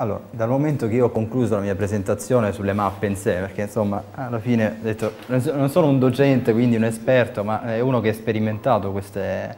allora, dal momento che io ho concluso la mia presentazione sulle mappe in sé, perché insomma alla fine ho detto, non sono un docente, quindi un esperto, ma è uno che ha sperimentato queste,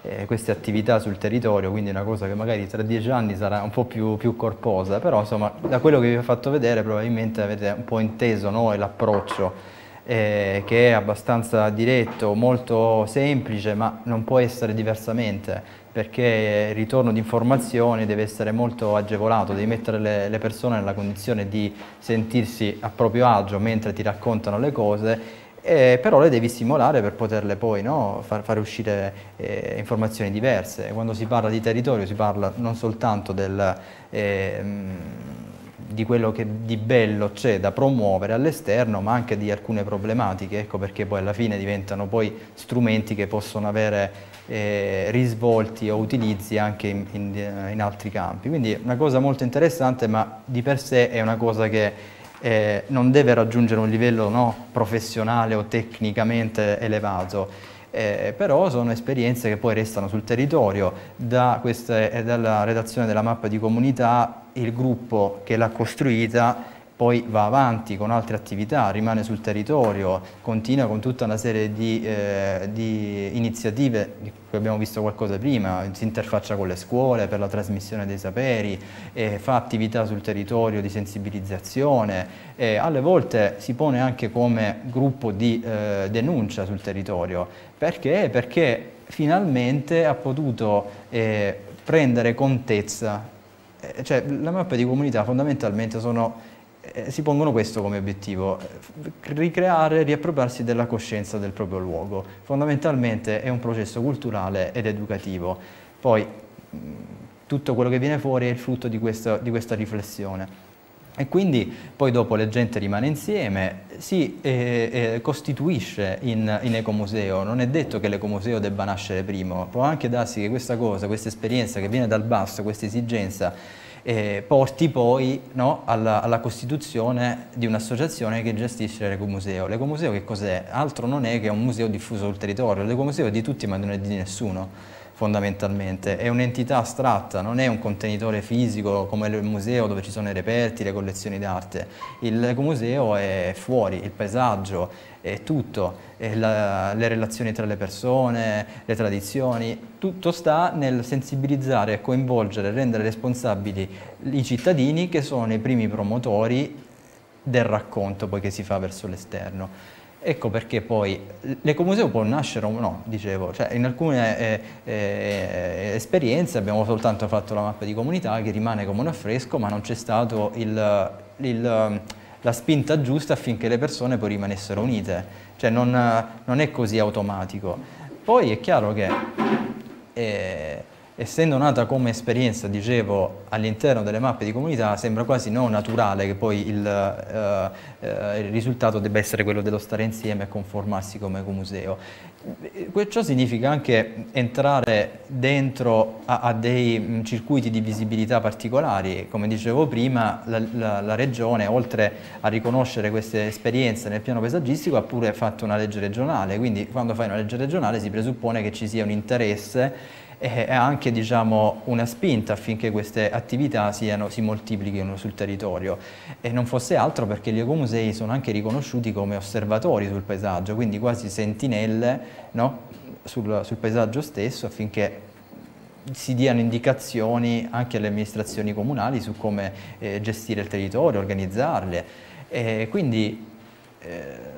eh, queste attività sul territorio, quindi una cosa che magari tra dieci anni sarà un po' più, più corposa, però insomma da quello che vi ho fatto vedere probabilmente avete un po' inteso no, l'approccio eh, che è abbastanza diretto, molto semplice, ma non può essere diversamente perché il ritorno di informazioni deve essere molto agevolato, devi mettere le, le, persone nella condizione di sentirsi a proprio agio mentre ti raccontano le cose, eh, però le devi stimolare per poterle poi no, far, fare uscire eh, informazioni diverse. Quando si parla di territorio si parla non soltanto del... Eh, di quello che di bello c'è da promuovere all'esterno, ma anche di alcune problematiche, ecco perché poi alla fine diventano poi strumenti che possono avere eh, risvolti o utilizzi anche in, in, in, altri campi. Quindi è una cosa molto interessante, ma di per sé è una cosa che eh, non deve raggiungere un livello no, professionale o tecnicamente elevato. Eh, però sono esperienze che poi restano sul territorio, da queste, dalla redazione della mappa di comunità il gruppo che l'ha costruita poi va avanti con altre attività, rimane sul territorio, continua con tutta una serie di, eh, di iniziative di cui abbiamo visto qualcosa prima, si interfaccia con le scuole per la trasmissione dei saperi, eh, fa attività sul territorio di sensibilizzazione, eh, alle volte si pone anche come gruppo di eh, denuncia sul territorio. Perché? Perché finalmente ha potuto eh, prendere contezza eh, cioè, la mappa di comunità fondamentalmente sono, eh, si pongono questo come obiettivo, ricreare, riappropriarsi della coscienza del proprio luogo. Fondamentalmente è un processo culturale ed educativo. Poi tutto quello che viene fuori è il frutto di questa, di questa riflessione. E quindi poi dopo la gente rimane insieme, si eh, eh, costituisce in, in, ecomuseo, non è detto che l'ecomuseo debba nascere prima, può anche darsi che questa cosa, questa esperienza che viene dal basso, questa esigenza, eh, porti poi no, alla, alla, costituzione di un'associazione che gestisce l'ecomuseo. L'ecomuseo che cos'è? Altro non è che un museo diffuso sul territorio, l'ecomuseo è di tutti ma non è di nessuno fondamentalmente, è un'entità astratta, non è un contenitore fisico come il museo dove ci sono i reperti, le collezioni d'arte. Il museo è fuori, il paesaggio, è tutto, è la, le relazioni tra le persone, le tradizioni, tutto sta nel sensibilizzare, coinvolgere, rendere responsabili i cittadini che sono i primi promotori del racconto poi che si fa verso l'esterno. Ecco perché poi l'ecomuseo può nascere o no, dicevo, cioè in alcune eh, eh, esperienze abbiamo soltanto fatto la mappa di comunità che rimane come un affresco ma non c'è stata la spinta giusta affinché le persone poi rimanessero unite, cioè non, non è così automatico. Poi è chiaro che eh, essendo nata come esperienza, dicevo, all'interno delle mappe di comunità, sembra quasi non naturale che poi il, eh, eh, il, risultato debba essere quello dello stare insieme e conformarsi come ecomuseo. Ciò significa anche entrare dentro a, a dei mh, mm, circuiti di visibilità particolari. Come dicevo prima, la, la, la Regione, oltre a riconoscere queste esperienze nel piano paesaggistico, ha pure fatto una legge regionale, quindi quando fai una legge regionale si presuppone che ci sia un interesse e anche diciamo, una spinta affinché queste attività siano, si moltiplichino sul territorio e non fosse altro perché gli ecomusei sono anche riconosciuti come osservatori sul paesaggio, quindi quasi sentinelle no? sul, sul paesaggio stesso affinché si diano indicazioni anche alle amministrazioni comunali su come eh, gestire il territorio, organizzarle. E quindi eh,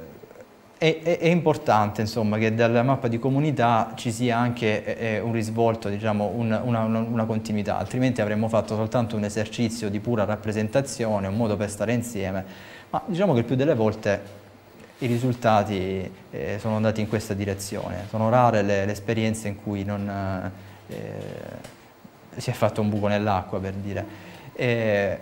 è, è, è, importante insomma, che dalla mappa di comunità ci sia anche eh, eh un risvolto, diciamo, un, una, una, continuità, altrimenti avremmo fatto soltanto un esercizio di pura rappresentazione, un modo per stare insieme, ma diciamo che più delle volte i risultati eh, sono andati in questa direzione, sono rare le, le esperienze in cui non, eh, si è fatto un buco nell'acqua per dire. Eh,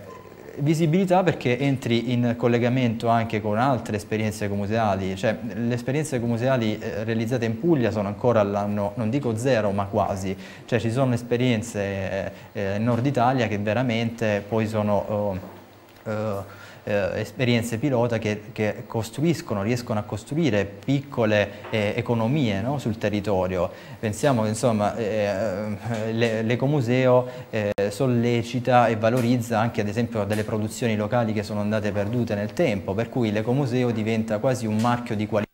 visibilità perché entri in collegamento anche con altre esperienze ecomuseali, cioè le esperienze ecomuseali eh, realizzate in Puglia sono ancora all'anno, non dico zero ma quasi, cioè ci sono esperienze eh, eh, Nord Italia che veramente poi sono... Oh, oh, eh, esperienze pilota che, che, costruiscono, riescono a costruire piccole eh, economie no? sul territorio. Pensiamo insomma l'ecomuseo sollecita e valorizza anche ad esempio delle produzioni locali che sono andate perdute nel tempo, per cui l'ecomuseo diventa quasi un marchio di qualità,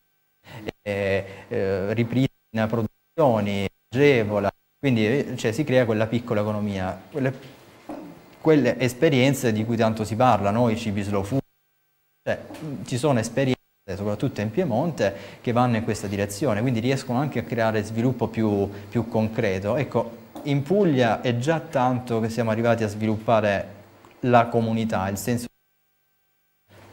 ripristina produzioni, agevola, quindi eh, cioè, si crea quella piccola economia, quelle, quelle, esperienze di cui tanto si parla, no? i cibi slow food, cioè, ci sono esperienze soprattutto in Piemonte, che vanno in questa direzione, quindi riescono anche a creare sviluppo più, più concreto. Ecco, in Puglia è già tanto che siamo arrivati a sviluppare la comunità, il senso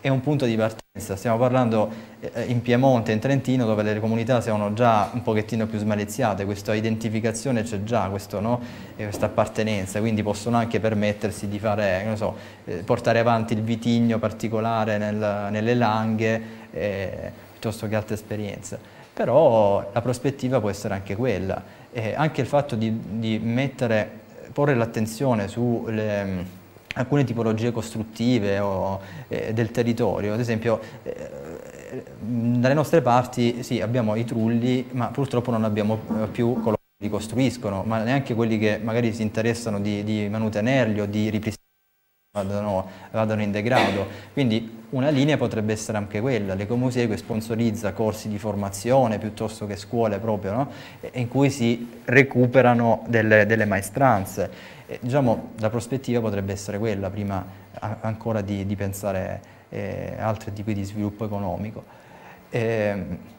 è un punto di partenza, stiamo parlando eh, in Piemonte, in Trentino, dove le comunità sono già un pochettino più smaliziate, questa identificazione c'è già, questo, no? questa appartenenza, quindi possono anche permettersi di fare, so, eh, portare avanti il vitigno particolare nel, nelle langhe, eh, piuttosto che altre esperienze. Però la prospettiva può essere anche quella, eh, anche il fatto di, di mettere, porre l'attenzione sulle alcune tipologie costruttive o, eh, del territorio, ad esempio eh, dalle nostre parti sì, abbiamo i trulli, ma purtroppo non abbiamo eh, più coloro che li costruiscono, ma neanche quelli che magari si interessano di, di manutenerli o di ripristinarli vadano, vadano in degrado. Quindi una linea potrebbe essere anche quella, l'Ecomuseo che sponsorizza corsi di formazione piuttosto che scuole proprio, no? in cui si recuperano delle, delle maestranze. E, diciamo, la prospettiva potrebbe essere quella, prima ancora di, di pensare eh, altre tipi di sviluppo economico. Eh,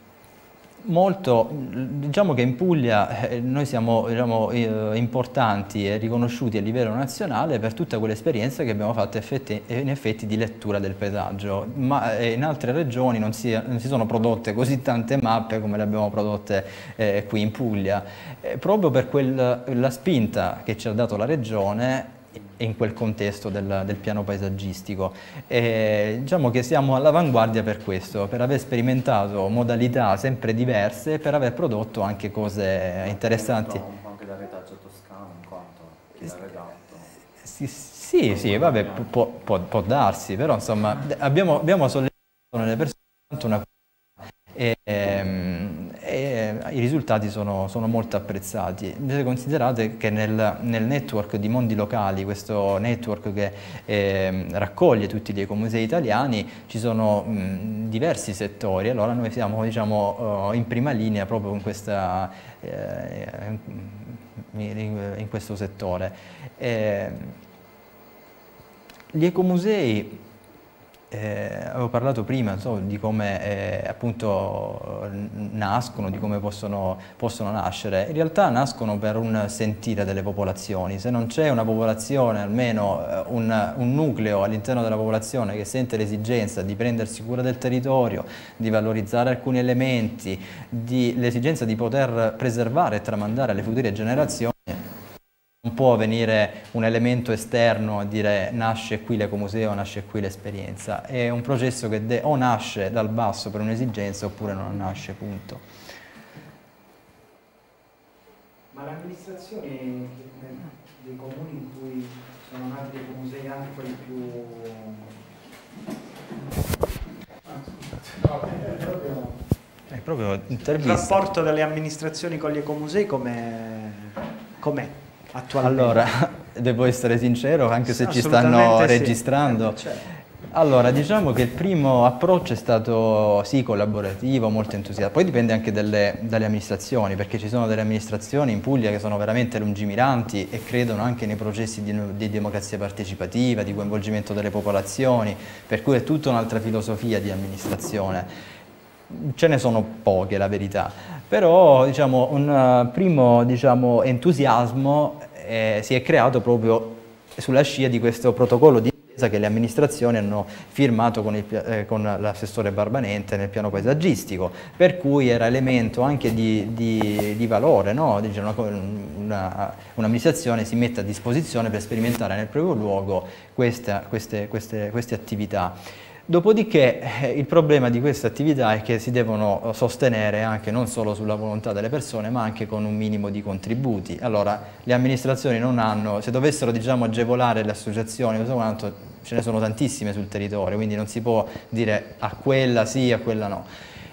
molto, diciamo che in Puglia eh, noi siamo diciamo, eh, importanti e riconosciuti a livello nazionale per tutta quell'esperienza che abbiamo fatto effetti, in effetti di lettura del paesaggio, ma eh, in altre regioni non si, non si, sono prodotte così tante mappe come le abbiamo prodotte qui in Puglia, proprio per quel, la spinta che ci ha dato la regione in quel contesto del, del piano paesaggistico. E, diciamo che siamo all'avanguardia per questo, per aver sperimentato modalità sempre diverse e per aver prodotto anche cose interessanti. Un po' anche da retaggio toscano in quanto redatto. Sì, sì, sì vabbè, può, può, può, darsi, però insomma abbiamo, abbiamo sollevato nelle persone una e, ehm, e i risultati sono, sono, molto apprezzati. Considerate che nel, nel, network di mondi locali, questo network che eh, raccoglie tutti gli ecomusei italiani, ci sono mh, diversi settori, allora noi siamo diciamo, uh, in prima linea proprio in, questa, eh, in questo settore. Eh, gli ecomusei eh, avevo parlato prima so, di come eh, appunto nascono, di come possono, possono, nascere. In realtà nascono per un sentire delle popolazioni. Se non c'è una popolazione, almeno eh, un, un nucleo all'interno della popolazione che sente l'esigenza di prendersi cura del territorio, di valorizzare alcuni elementi, l'esigenza di poter preservare e tramandare alle future generazioni, non può venire un elemento esterno a dire nasce qui l'ecomuseo, nasce qui l'esperienza, è un processo che o nasce dal basso per un'esigenza oppure non nasce, punto. Ma le amministrazioni dei comuni in cui sono nati dei musei, anche quelli più... No, è proprio... È proprio Il rapporto delle amministrazioni con gli ecomusei com'è? Com attualmente? Allora, devo essere sincero, anche se ci stanno registrando. Sì. Certo. Allora, diciamo che il primo approccio è stato sì collaborativo, molto entusiasta, poi dipende anche dalle, dalle, amministrazioni, perché ci sono delle amministrazioni in Puglia che sono veramente lungimiranti e credono anche nei processi di, di democrazia partecipativa, di coinvolgimento delle popolazioni, per cui è tutta un'altra filosofia di amministrazione. Ce ne sono poche, la verità, però diciamo, un primo diciamo, entusiasmo eh, si è creato proprio sulla scia di questo protocollo di intesa che le amministrazioni hanno firmato con, eh, con l'assessore Barbanente nel piano paesaggistico, per cui era elemento anche di, di, di valore, no? un'amministrazione un si mette a disposizione per sperimentare nel proprio luogo queste, queste, queste, queste attività. Dopodiché eh, il problema di queste attività è che si devono sostenere anche non solo sulla volontà delle persone ma anche con un minimo di contributi. Allora le amministrazioni non hanno, se dovessero diciamo, agevolare le associazioni, ce ne sono tantissime sul territorio, quindi non si può dire a quella sì, a quella no.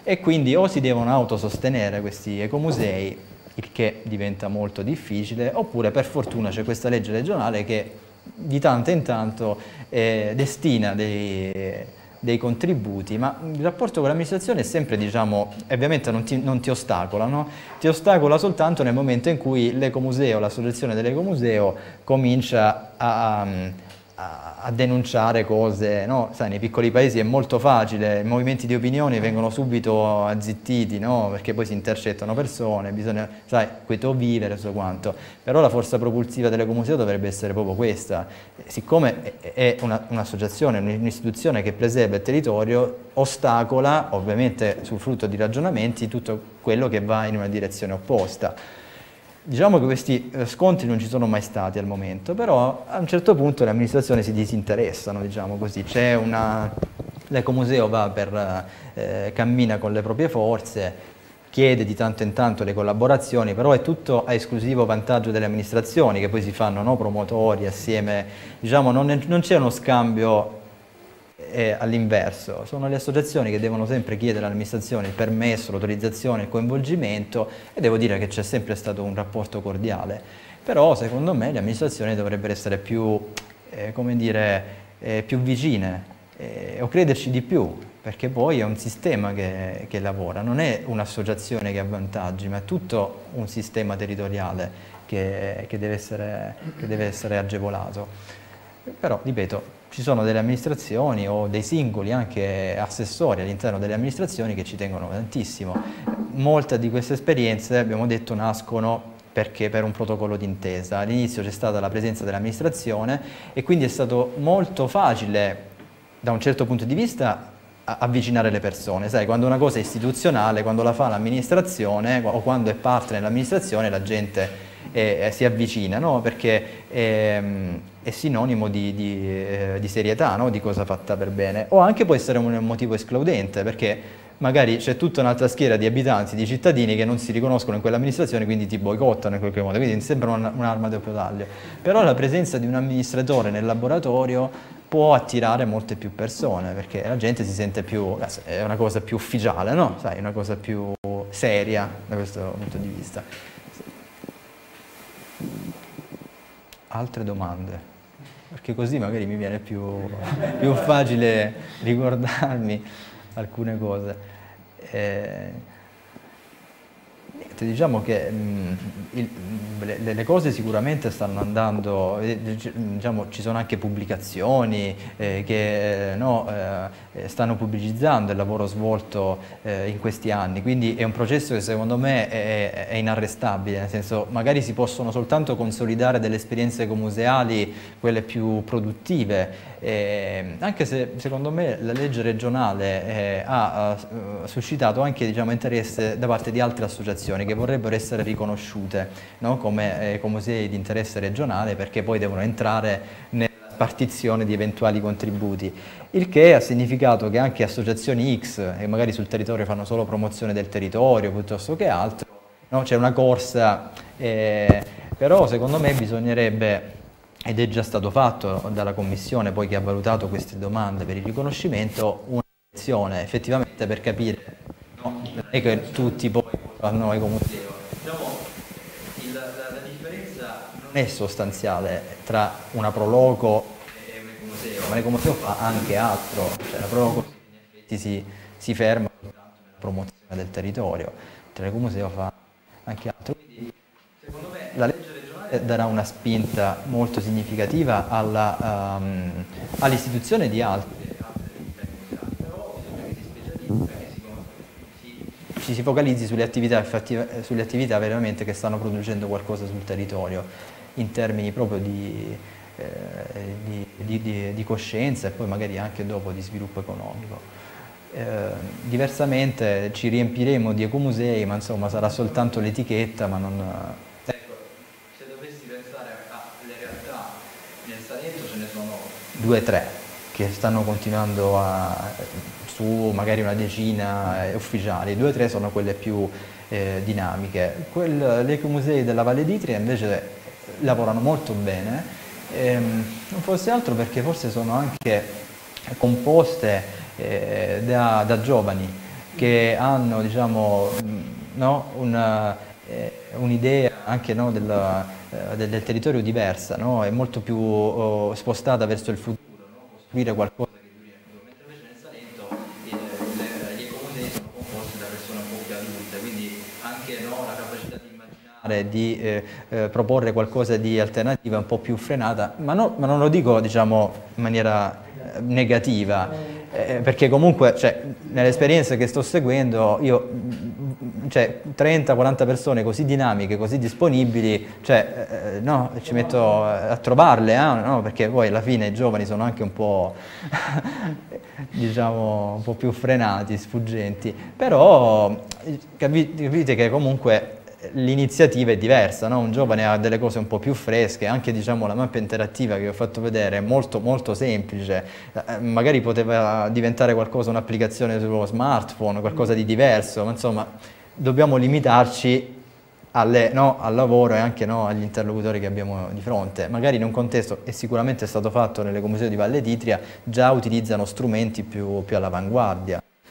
E quindi o si devono autosostenere questi ecomusei, il che diventa molto difficile, oppure per fortuna c'è questa legge regionale che di tanto in tanto eh, destina dei, dei, contributi, ma il rapporto con l'amministrazione è sempre, diciamo, ovviamente non ti, non ti ostacola, no? ti ostacola soltanto nel momento in cui l'ecomuseo, l'associazione dell'ecomuseo comincia a, a a, a denunciare cose, no? Sai, nei piccoli paesi è molto facile, i movimenti di opinione vengono subito azzittiti, no? Perché poi si intercettano persone, bisogna, sai, quieto vivere, so quanto. Però la forza propulsiva dell'ecomuseo dovrebbe essere proprio questa. Siccome è un'associazione, una, un'istituzione che preserva il territorio, ostacola, ovviamente sul frutto di ragionamenti, tutto quello che va in una direzione opposta. Diciamo che questi eh, scontri non ci sono mai stati al momento, però a un certo punto le amministrazioni si disinteressano, diciamo così. C'è una... L'ecomuseo va per, eh, cammina con le proprie forze, chiede di tanto in tanto le collaborazioni, però è tutto a esclusivo vantaggio delle amministrazioni che poi si fanno no, promotori assieme, diciamo non, non c'è uno scambio è all'inverso, sono le associazioni che devono sempre chiedere all'amministrazione il permesso, l'autorizzazione, il coinvolgimento e devo dire che c'è sempre stato un rapporto cordiale, però secondo me le amministrazioni dovrebbero essere più, eh, come dire, eh, più vicine eh, o crederci di più, perché poi è un sistema che, che lavora, non è un'associazione che ha vantaggi, ma è tutto un sistema territoriale che, che, deve, essere, che deve essere agevolato. Però, ripeto, ci sono delle amministrazioni o dei singoli anche assessori all'interno delle amministrazioni che ci tengono tantissimo. Molte di queste esperienze, abbiamo detto, nascono perché per un protocollo d'intesa. All'inizio c'è stata la presenza dell'amministrazione e quindi è stato molto facile da un certo punto di vista avvicinare le persone, sai, quando una cosa è istituzionale, quando la fa l'amministrazione o quando è parte nell'amministrazione la gente eh, si avvicina, no? perché è, è, sinonimo di, di, eh, di serietà, no? di cosa fatta per bene, o anche può essere un motivo escludente, perché magari c'è tutta un'altra schiera di abitanti, di cittadini che non si riconoscono in quell'amministrazione, quindi ti boicottano in qualche modo, quindi sembra un'arma doppio taglio. Però la presenza di un amministratore nel laboratorio può attirare molte più persone, perché la gente si sente più, è una cosa più ufficiale, no? Sai, una cosa più seria da questo punto di vista. Altre domande? Perché così magari mi viene più, più facile ricordarmi alcune cose. Eh, diciamo che mh, mm, il, le, le, cose sicuramente stanno andando, eh, diciamo, ci sono anche pubblicazioni eh, che eh, no, eh, stanno pubblicizzando il lavoro svolto eh, in questi anni, quindi è un processo che secondo me è, è, inarrestabile, nel senso magari si possono soltanto consolidare delle esperienze ecomuseali, quelle più produttive, eh, anche se secondo me la legge regionale eh, ha, suscitato anche diciamo, interesse da parte di altre associazioni che vorrebbero essere riconosciute no? come, eh, come musei di interesse regionale perché poi devono entrare nella partizione di eventuali contributi, il che ha significato che anche associazioni X, che magari sul territorio fanno solo promozione del territorio piuttosto che altro, no? c'è una corsa, eh, però secondo me bisognerebbe ed è già stato fatto dalla Commissione poi che ha valutato queste domande per il riconoscimento, una lezione effettivamente per capire, no, che tutti poi fanno ecomuseo, diciamo, la, la, la differenza non è sostanziale tra una prologo e un ecomuseo, ma l'ecomuseo fa anche altro, cioè la prologo in effetti si, si ferma soltanto nella promozione del territorio, l'ecomuseo fa anche altro. Quindi, secondo me la legge darà una spinta molto significativa um, all'istituzione di altre ci si focalizzi sulle attività, sulle attività veramente che stanno producendo qualcosa sul territorio in termini proprio di, eh, di, di, di coscienza e poi magari anche dopo di sviluppo economico. Eh, diversamente ci riempiremo di ecomusei, ma insomma sarà soltanto l'etichetta, ma non, due o tre che stanno continuando a, su magari una decina eh, ufficiali, due o tre sono quelle più eh, dinamiche. Quel, le ecomusei della Valle d'Itria invece lavorano molto bene Ehm, non fosse altro perché forse sono anche composte eh, da, da, giovani che hanno diciamo, no, una, eh, un'idea anche no, della, eh, del, del, territorio diversa, no? è molto più oh, spostata verso il futuro, costruire qualcosa che duri mentre invece nel Salento le, gli ecomodei sono composti da persone un po' più adulte, anche la capacità di immaginare, di eh, eh, proporre qualcosa di alternativa un po' più frenata, ma, no, ma non lo dico diciamo, in maniera eh, negativa, eh, perché comunque cioè, nelle esperienze che sto seguendo io cioè, 30-40 persone così dinamiche, così disponibili, cioè, eh, no, ci metto a trovarle, eh, no? perché poi alla fine i giovani sono anche un po', diciamo, un po' più frenati, sfuggenti, però capite che comunque l'iniziativa è diversa, no? un giovane ha delle cose un po' più fresche, anche diciamo, la mappa interattiva che vi ho fatto vedere è molto, molto semplice, eh, magari poteva diventare qualcosa, un'applicazione sullo smartphone, qualcosa di diverso, ma insomma dobbiamo limitarci alle, no, al lavoro e anche no, agli interlocutori che abbiamo di fronte. Magari in un contesto, e sicuramente è stato fatto nelle comunità di Valle d'Itria, già utilizzano strumenti più, più all'avanguardia,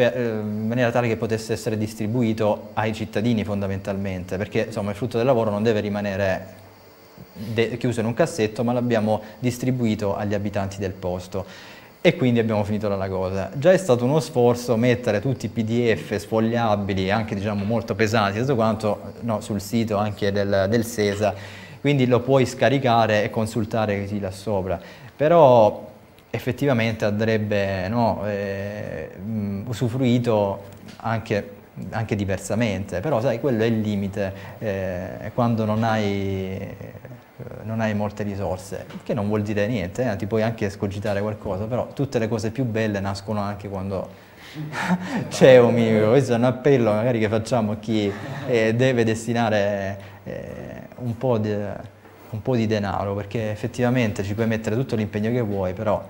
per, eh, in maniera tale che potesse essere distribuito ai cittadini fondamentalmente, perché insomma il frutto del lavoro non deve rimanere chiuso in un cassetto, ma l'abbiamo distribuito agli abitanti del posto e quindi abbiamo finito la cosa. Già è stato uno sforzo mettere tutti i pdf sfogliabili, anche diciamo molto pesanti, tutto quanto no, sul sito anche del, del, SESA, quindi lo puoi scaricare e consultare così là sopra. Però effettivamente andrebbe no, eh, usufruito anche, anche, diversamente, però sai, quello è il limite eh, quando non hai, eh, non hai, molte risorse, che non vuol dire niente, eh, ti puoi anche escogitare qualcosa, però tutte le cose più belle nascono anche quando c'è un minimo, questo è un appello magari che facciamo a chi eh, deve destinare eh, un po' di un po' di denaro perché effettivamente ci puoi mettere tutto l'impegno che vuoi però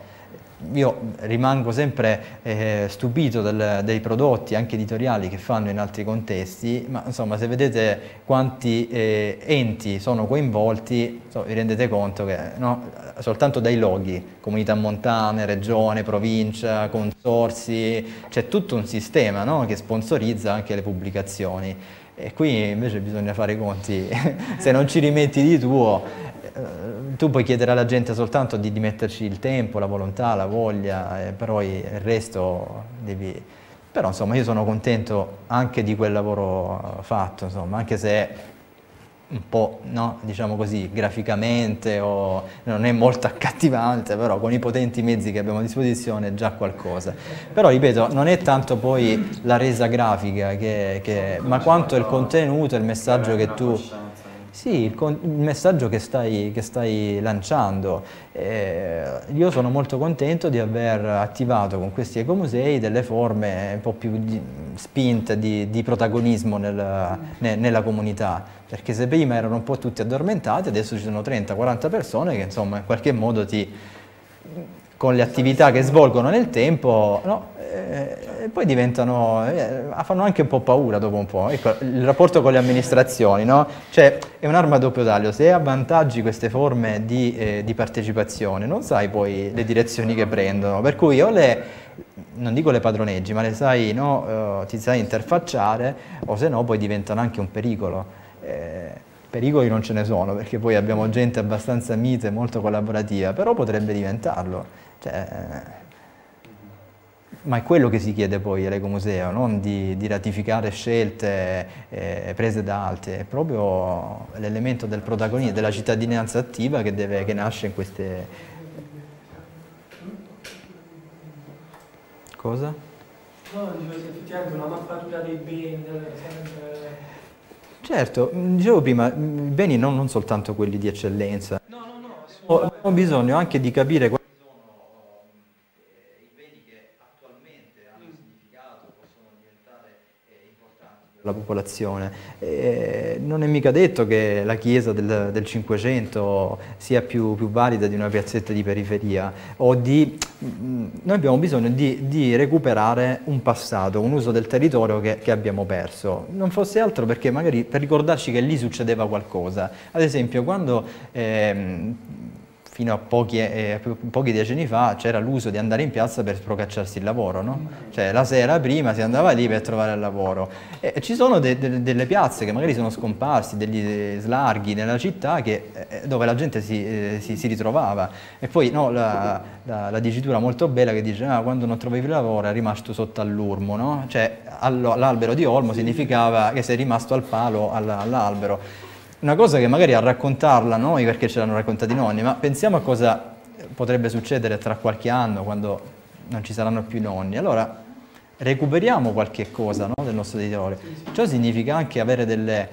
io rimango sempre eh, stupito del, dei prodotti anche editoriali che fanno in altri contesti, ma insomma se vedete quanti eh, enti sono coinvolti, so, vi rendete conto che no, soltanto dai loghi, comunità montane, regione, provincia, consorsi, c'è tutto un sistema no, che sponsorizza anche le pubblicazioni. E qui invece bisogna fare i conti, se non ci rimetti di tuo tu puoi chiedere alla gente soltanto di, di, metterci il tempo, la volontà, la voglia, eh, però il resto devi... Però insomma io sono contento anche di quel lavoro fatto, insomma, anche se un po', no, diciamo così, graficamente o non è molto accattivante, però con i potenti mezzi che abbiamo a disposizione è già qualcosa. Però ripeto, non è tanto poi la resa grafica, che, che, ma quanto il contenuto, il messaggio che tu sì, il, il messaggio che stai, che stai lanciando. Eh, io sono molto contento di aver attivato con questi ecomusei delle forme un po' più di, spinte di, di protagonismo nel, ne, nella comunità, perché se prima erano un po' tutti addormentati, adesso ci sono 30-40 persone che insomma in qualche modo ti, con le attività che svolgono nel tempo, no, eh, poi diventano, eh, fanno anche un po' paura dopo un po'. Ecco, il rapporto con le amministrazioni, no? Cioè, è un'arma a doppio taglio, se avvantaggi queste forme di, eh, di, partecipazione, non sai poi le direzioni che prendono, per cui o le, non dico le padroneggi, ma le sai, no, uh, ti sai interfacciare, o se no poi diventano anche un pericolo. Eh, pericoli non ce ne sono, perché poi abbiamo gente abbastanza mite, molto collaborativa, però potrebbe diventarlo. Cioè, ma è quello che si chiede poi all'Ecomuseo, non di, di ratificare scelte eh, prese da altri, è proprio l'elemento del protagonismo, della cittadinanza attiva che, deve, che nasce in queste... Cosa? No, dicevo, effettivamente una mappatura dei beni, sempre... Certo, dicevo prima, i beni non, non soltanto quelli di eccellenza. No, no, no. Abbiamo bisogno anche di capire della popolazione. E non è mica detto che la chiesa del, 500 sia più, più, valida di una piazzetta di periferia o di... Mm, noi abbiamo bisogno di, di recuperare un passato, un uso del territorio che, che, abbiamo perso. Non fosse altro perché magari per ricordarci che lì succedeva qualcosa. Ad esempio quando... Eh, fino a pochi, eh, pochi decenni fa c'era l'uso di andare in piazza per procacciarsi il lavoro, no? Cioè la sera prima si andava lì per trovare il lavoro. E ci sono de, de, delle piazze che magari sono scomparsi, degli slarghi nella città che, eh, dove la gente si, eh, si, si, ritrovava. E poi no, la, la, la, dicitura molto bella che dice ah, quando non trovavi lavoro è rimasto sotto all'urmo, no? Cioè l'albero di Olmo significava che sei rimasto al palo all'albero una cosa che magari a raccontarla noi perché ce l'hanno raccontati i nonni, ma pensiamo a cosa potrebbe succedere tra qualche anno quando non ci saranno più i nonni. Allora recuperiamo qualche cosa no, del nostro territorio. Ciò significa anche avere delle,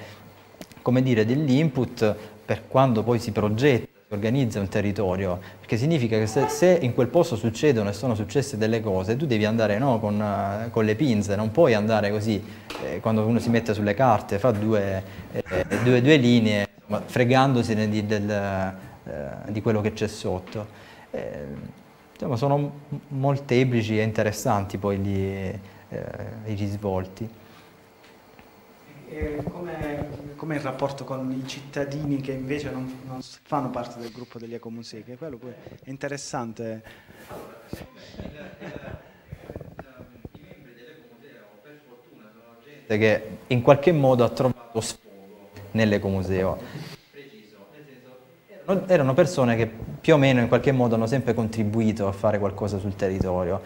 come dire, degli input per quando poi si progetta organizza un territorio, perché significa che se, se, in quel posto succedono e sono successe delle cose, tu devi andare no, con, uh, con, le pinze, non puoi andare così, eh, quando uno si mette sulle carte, fa due, eh, due, due linee, insomma, fregandosene di, del, eh, di, quello che c'è sotto. Eh, diciamo, sono molteplici e interessanti poi gli, eh, i risvolti. Come il rapporto con i cittadini che invece non, non fanno parte del gruppo degli ecomusei? Che quello è interessante. I membri dell'ecomuseo per fortuna sono gente che in qualche modo ha trovato sfogo nell'ecomuseo erano persone che più o meno in qualche modo hanno sempre contribuito a fare qualcosa sul territorio,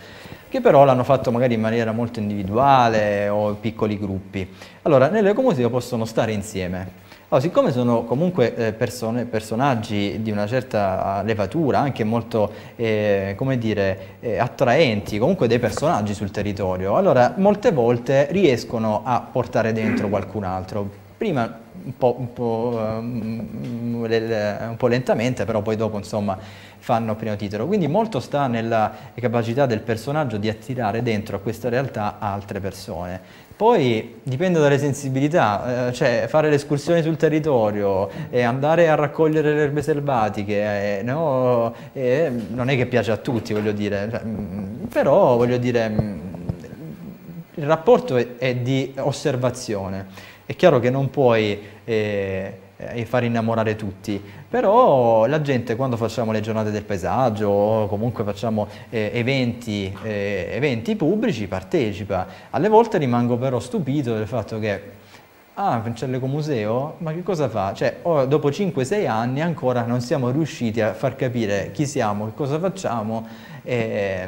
che però l'hanno fatto magari in maniera molto individuale o in piccoli gruppi. Allora, nell'ecomuseo possono stare insieme. Allora, siccome sono comunque eh, persone, personaggi di una certa levatura, anche molto, eh, come dire, eh, attraenti, comunque dei personaggi sul territorio, allora molte volte riescono a portare dentro qualcun altro. Prima un po', un, po', um, un po', lentamente, però poi dopo insomma fanno primo titolo. Quindi molto sta nella capacità del personaggio di attirare dentro a questa realtà altre persone. Poi dipende dalle sensibilità, eh, cioè fare le escursioni sul territorio e andare a raccogliere le erbe selvatiche, eh, no, eh, non è che piace a tutti, voglio dire, cioè, mm, però voglio dire, mm, il rapporto è, è di osservazione. È chiaro che non puoi eh, eh, far innamorare tutti, però la gente quando facciamo le giornate del paesaggio o comunque facciamo eh, eventi, eh, eventi pubblici partecipa. Alle volte rimango però stupito del fatto che ah, c'è l'ecomuseo? Ma che cosa fa? Cioè, oh, dopo 5-6 anni ancora non siamo riusciti a far capire chi siamo, che cosa facciamo, eh,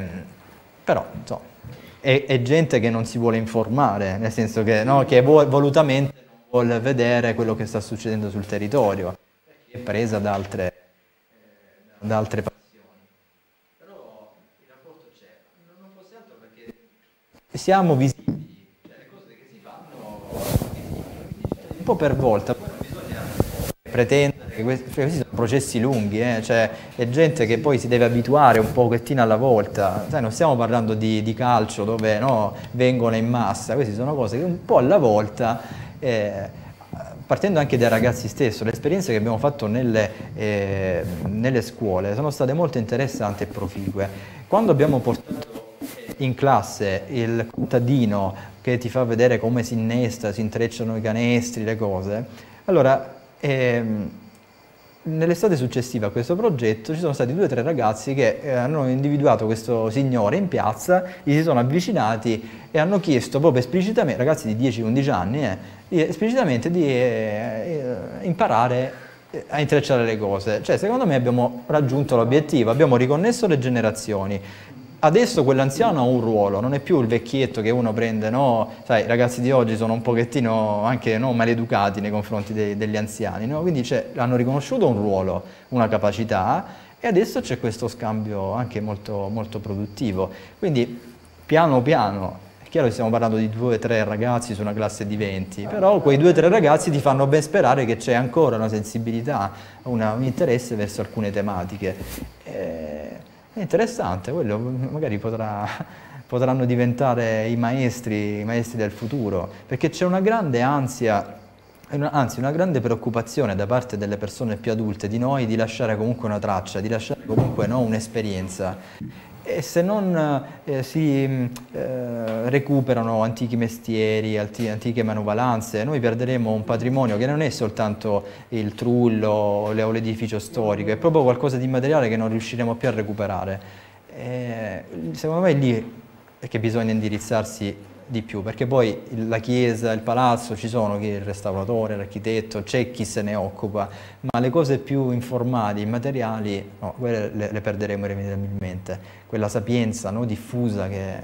però insomma è, è, gente che non si vuole informare, nel senso che, no, che volutamente non vuole vedere quello che sta succedendo sul territorio, è presa da altre, da altre passioni. Però il rapporto c'è, non fosse altro perché siamo visibili, cioè le cose che si fanno un po' per volta, pretendere questi, questi sono processi lunghi, eh? cioè, è gente che poi si deve abituare un pochettino alla volta, Sai, non stiamo parlando di, di calcio dove no, vengono in massa, queste sono cose che un po' alla volta, eh, partendo anche dai ragazzi stessi, le esperienze che abbiamo fatto nelle, eh, nelle scuole sono state molto interessanti e proficue. Quando abbiamo portato in classe il contadino che ti fa vedere come si innesta, si intrecciano i canestri, le cose, allora ehm, Nell'estate successiva a questo progetto ci sono stati due o tre ragazzi che eh, hanno individuato questo signore in piazza, gli si sono avvicinati e hanno chiesto proprio esplicitamente, ragazzi di 10-11 anni, eh, esplicitamente di eh, imparare a intrecciare le cose. Cioè, secondo me abbiamo raggiunto l'obiettivo, abbiamo riconnesso le generazioni, adesso quell'anziano ha un ruolo, non è più il vecchietto che uno prende, no? Sai, i ragazzi di oggi sono un pochettino anche no, maleducati nei confronti dei, degli anziani, no? Quindi hanno riconosciuto un ruolo, una capacità e adesso c'è questo scambio anche molto, molto produttivo. Quindi piano piano, è chiaro che stiamo parlando di due o tre ragazzi su una classe di 20, però quei due o tre ragazzi ti fanno ben sperare che c'è ancora una sensibilità, una, un interesse verso alcune tematiche. E è interessante, quello magari potrà potranno diventare i maestri, i maestri del futuro, perché c'è una grande ansia anzi una grande preoccupazione da parte delle persone più adulte di noi di lasciare comunque una traccia, di lasciare comunque no, un'esperienza. E se non eh, si eh, recuperano antichi mestieri, antiche manovalanze, noi perderemo un patrimonio che non è soltanto il trullo o l'edificio storico, è proprio qualcosa di immateriale che non riusciremo più a recuperare. E, secondo me è lì che bisogna indirizzarsi di più, perché poi la chiesa, il palazzo, ci sono chi è il restauratore, l'architetto, c'è chi se ne occupa, ma le cose più informali, immateriali, no, quelle le, perderemo irrimediabilmente. Quella sapienza no, diffusa che eh,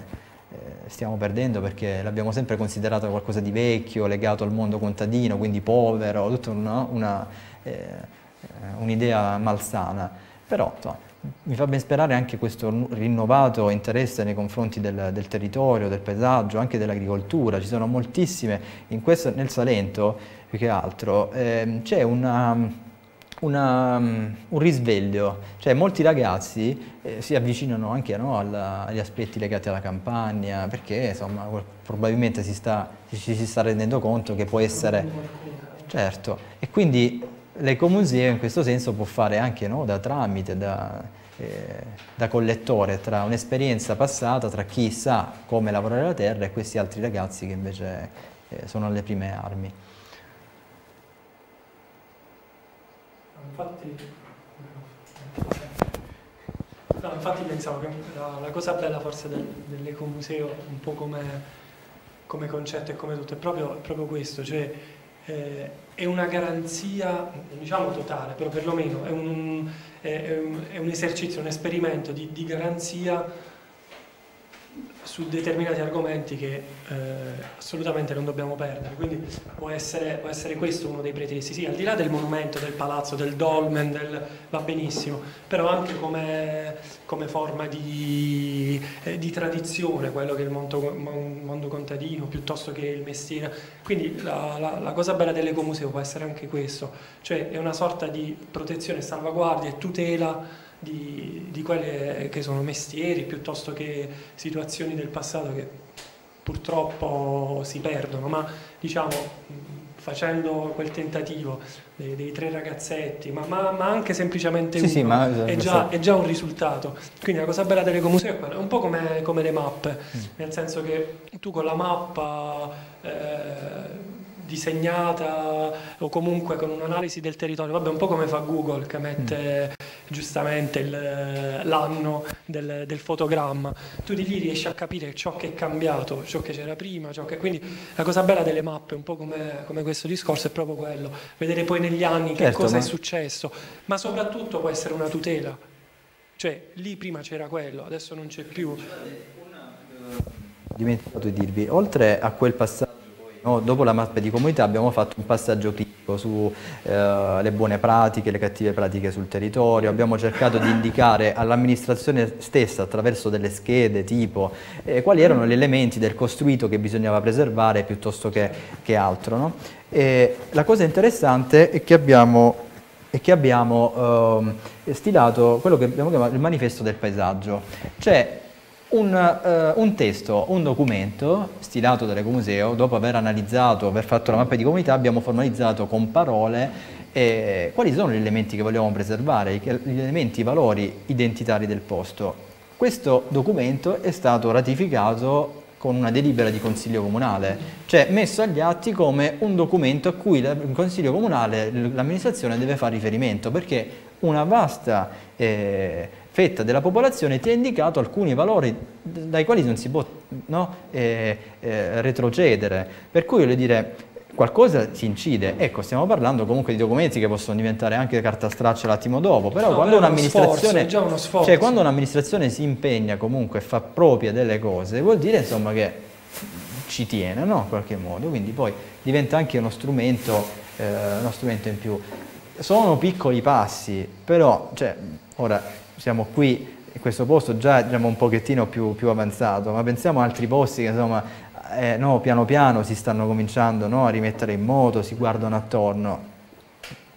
stiamo perdendo perché l'abbiamo sempre considerata qualcosa di vecchio, legato al mondo contadino, quindi povero, tutta un'idea eh, malsana. Però, insomma, mi fa ben sperare anche questo rinnovato interesse nei confronti del, del territorio, del paesaggio, anche dell'agricoltura. Ci sono moltissime, questo, nel Salento più che altro, eh, c'è una, una, un risveglio, cioè molti ragazzi eh, si avvicinano anche no, alla, agli aspetti legati alla campagna, perché insomma, probabilmente si sta, ci si sta rendendo conto che può essere... Certo, e quindi l'ecomuseo in questo senso può fare anche no, da tramite, da, eh, da collettore tra un'esperienza passata, tra chi sa come lavorare la terra e questi altri ragazzi che invece eh, sono alle prime armi. Infatti, no, infatti pensavo che la, la, cosa bella forse del, dell'ecomuseo, un po' come, come concetto e come tutto, è proprio, è proprio questo, cioè eh, è una garanzia, diciamo totale, però perlomeno è un, è, un, è un esercizio, un esperimento di, di garanzia su determinati argomenti che eh, assolutamente non dobbiamo perdere. Quindi può essere, può essere, questo uno dei pretesti, sì, al di là del monumento, del palazzo, del dolmen, del, va benissimo, però anche come, come forma di, eh, di, tradizione, quello che è il mondo, mondo, contadino piuttosto che il mestiere. Quindi la, la, la cosa bella dell'ecomuseo può essere anche questo, cioè è una sorta di protezione, salvaguardia e tutela di, di quelle che sono mestieri piuttosto che situazioni del passato che purtroppo si perdono, ma diciamo facendo quel tentativo dei, dei tre ragazzetti, ma, ma, ma, anche semplicemente sì, uno, sì, è, già, è, già, un risultato. Quindi la cosa bella dell'ecomuseo è un po' come, come le mappe, mm. nel senso che tu con la mappa eh, disegnata o comunque con un'analisi del territorio, vabbè un po' come fa Google che mette mm. giustamente l'anno del, del, fotogramma, tu di lì riesci a capire ciò che è cambiato, ciò che c'era prima, che... quindi la cosa bella delle mappe, un po' come, come, questo discorso, è proprio quello, vedere poi negli anni certo, che cosa ma... è successo, ma soprattutto può essere una tutela, cioè lì prima c'era quello, adesso non c'è più. Ho dimenticato di dirvi, oltre a quel passaggio No, dopo la mappa di comunità abbiamo fatto un passaggio critico sulle eh, buone pratiche, le cattive pratiche sul territorio, abbiamo cercato di indicare all'amministrazione stessa attraverso delle schede tipo eh, quali erano gli elementi del costruito che bisognava preservare piuttosto che, che altro. No? la cosa interessante è che abbiamo, è che abbiamo eh, stilato quello che abbiamo chiamato il manifesto del paesaggio, cioè un, uh, un, testo, un documento stilato dall'Ecomuseo, dopo aver analizzato, aver fatto la mappa di comunità, abbiamo formalizzato con parole eh, quali sono gli elementi che vogliamo preservare, gli elementi, i valori identitari del posto. Questo documento è stato ratificato con una delibera di Consiglio Comunale, cioè messo agli atti come un documento a cui il Consiglio Comunale, l'amministrazione deve fare riferimento, perché una vasta eh, fetta della popolazione ti ha indicato alcuni valori dai quali non si può no, eh, eh, retrocedere. Per cui voglio dire, qualcosa si incide. Ecco, stiamo parlando comunque di documenti che possono diventare anche carta straccia l'attimo dopo, però no, quando un'amministrazione cioè, quando un'amministrazione si impegna comunque e fa propria delle cose, vuol dire insomma che ci tiene, no? In qualche modo, quindi poi diventa anche uno strumento, eh, uno strumento in più. Sono piccoli passi, però, cioè, ora siamo qui in questo posto già diciamo, un pochettino più, più, avanzato, ma pensiamo a altri posti che insomma eh, no, piano piano si stanno cominciando no, a rimettere in moto, si guardano attorno.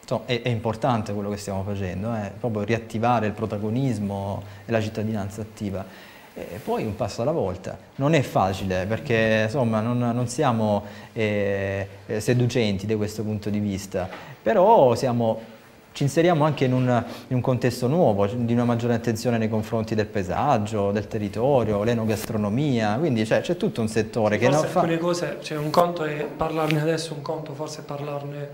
Insomma, è, è, importante quello che stiamo facendo, eh, proprio riattivare il protagonismo e la cittadinanza attiva. e poi un passo alla volta. Non è facile perché insomma non, non siamo eh, seducenti da questo punto di vista, però siamo ci inseriamo anche in un, in un, contesto nuovo, di una maggiore attenzione nei confronti del paesaggio, del territorio, l'enogastronomia, quindi cioè, c'è tutto un settore sì, che non fa... alcune cose, cioè un conto è parlarne adesso, un conto forse è parlarne,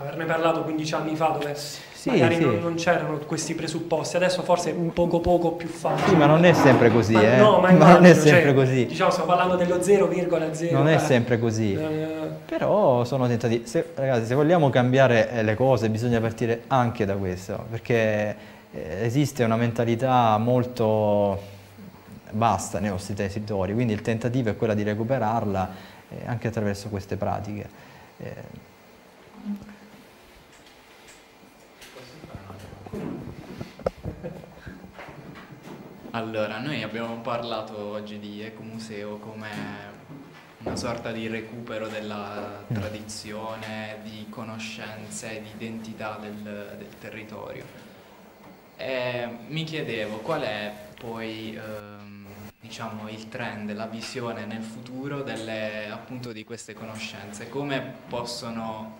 averne parlato 15 anni fa dove sì, magari sì. non, non, c'erano questi presupposti, adesso forse è un poco poco più facile. Sì, ma non è sempre così, ma, eh. No, ma, ma non è sempre cioè, così. Diciamo, stiamo parlando dello 0,0. Non eh. è sempre così. Eh, Però sono tentativi. Se, ragazzi, se vogliamo cambiare eh, le cose bisogna partire anche da questo, perché eh, esiste una mentalità molto basta nei nostri territori, quindi il tentativo è quello di recuperarla eh, anche attraverso queste pratiche. Eh, Allora, noi abbiamo parlato oggi di ecomuseo come una sorta di recupero della mm. tradizione, di conoscenze, di identità del, del territorio. E mi chiedevo qual è poi ehm, diciamo, il trend, la visione nel futuro delle, appunto, di queste conoscenze, come possono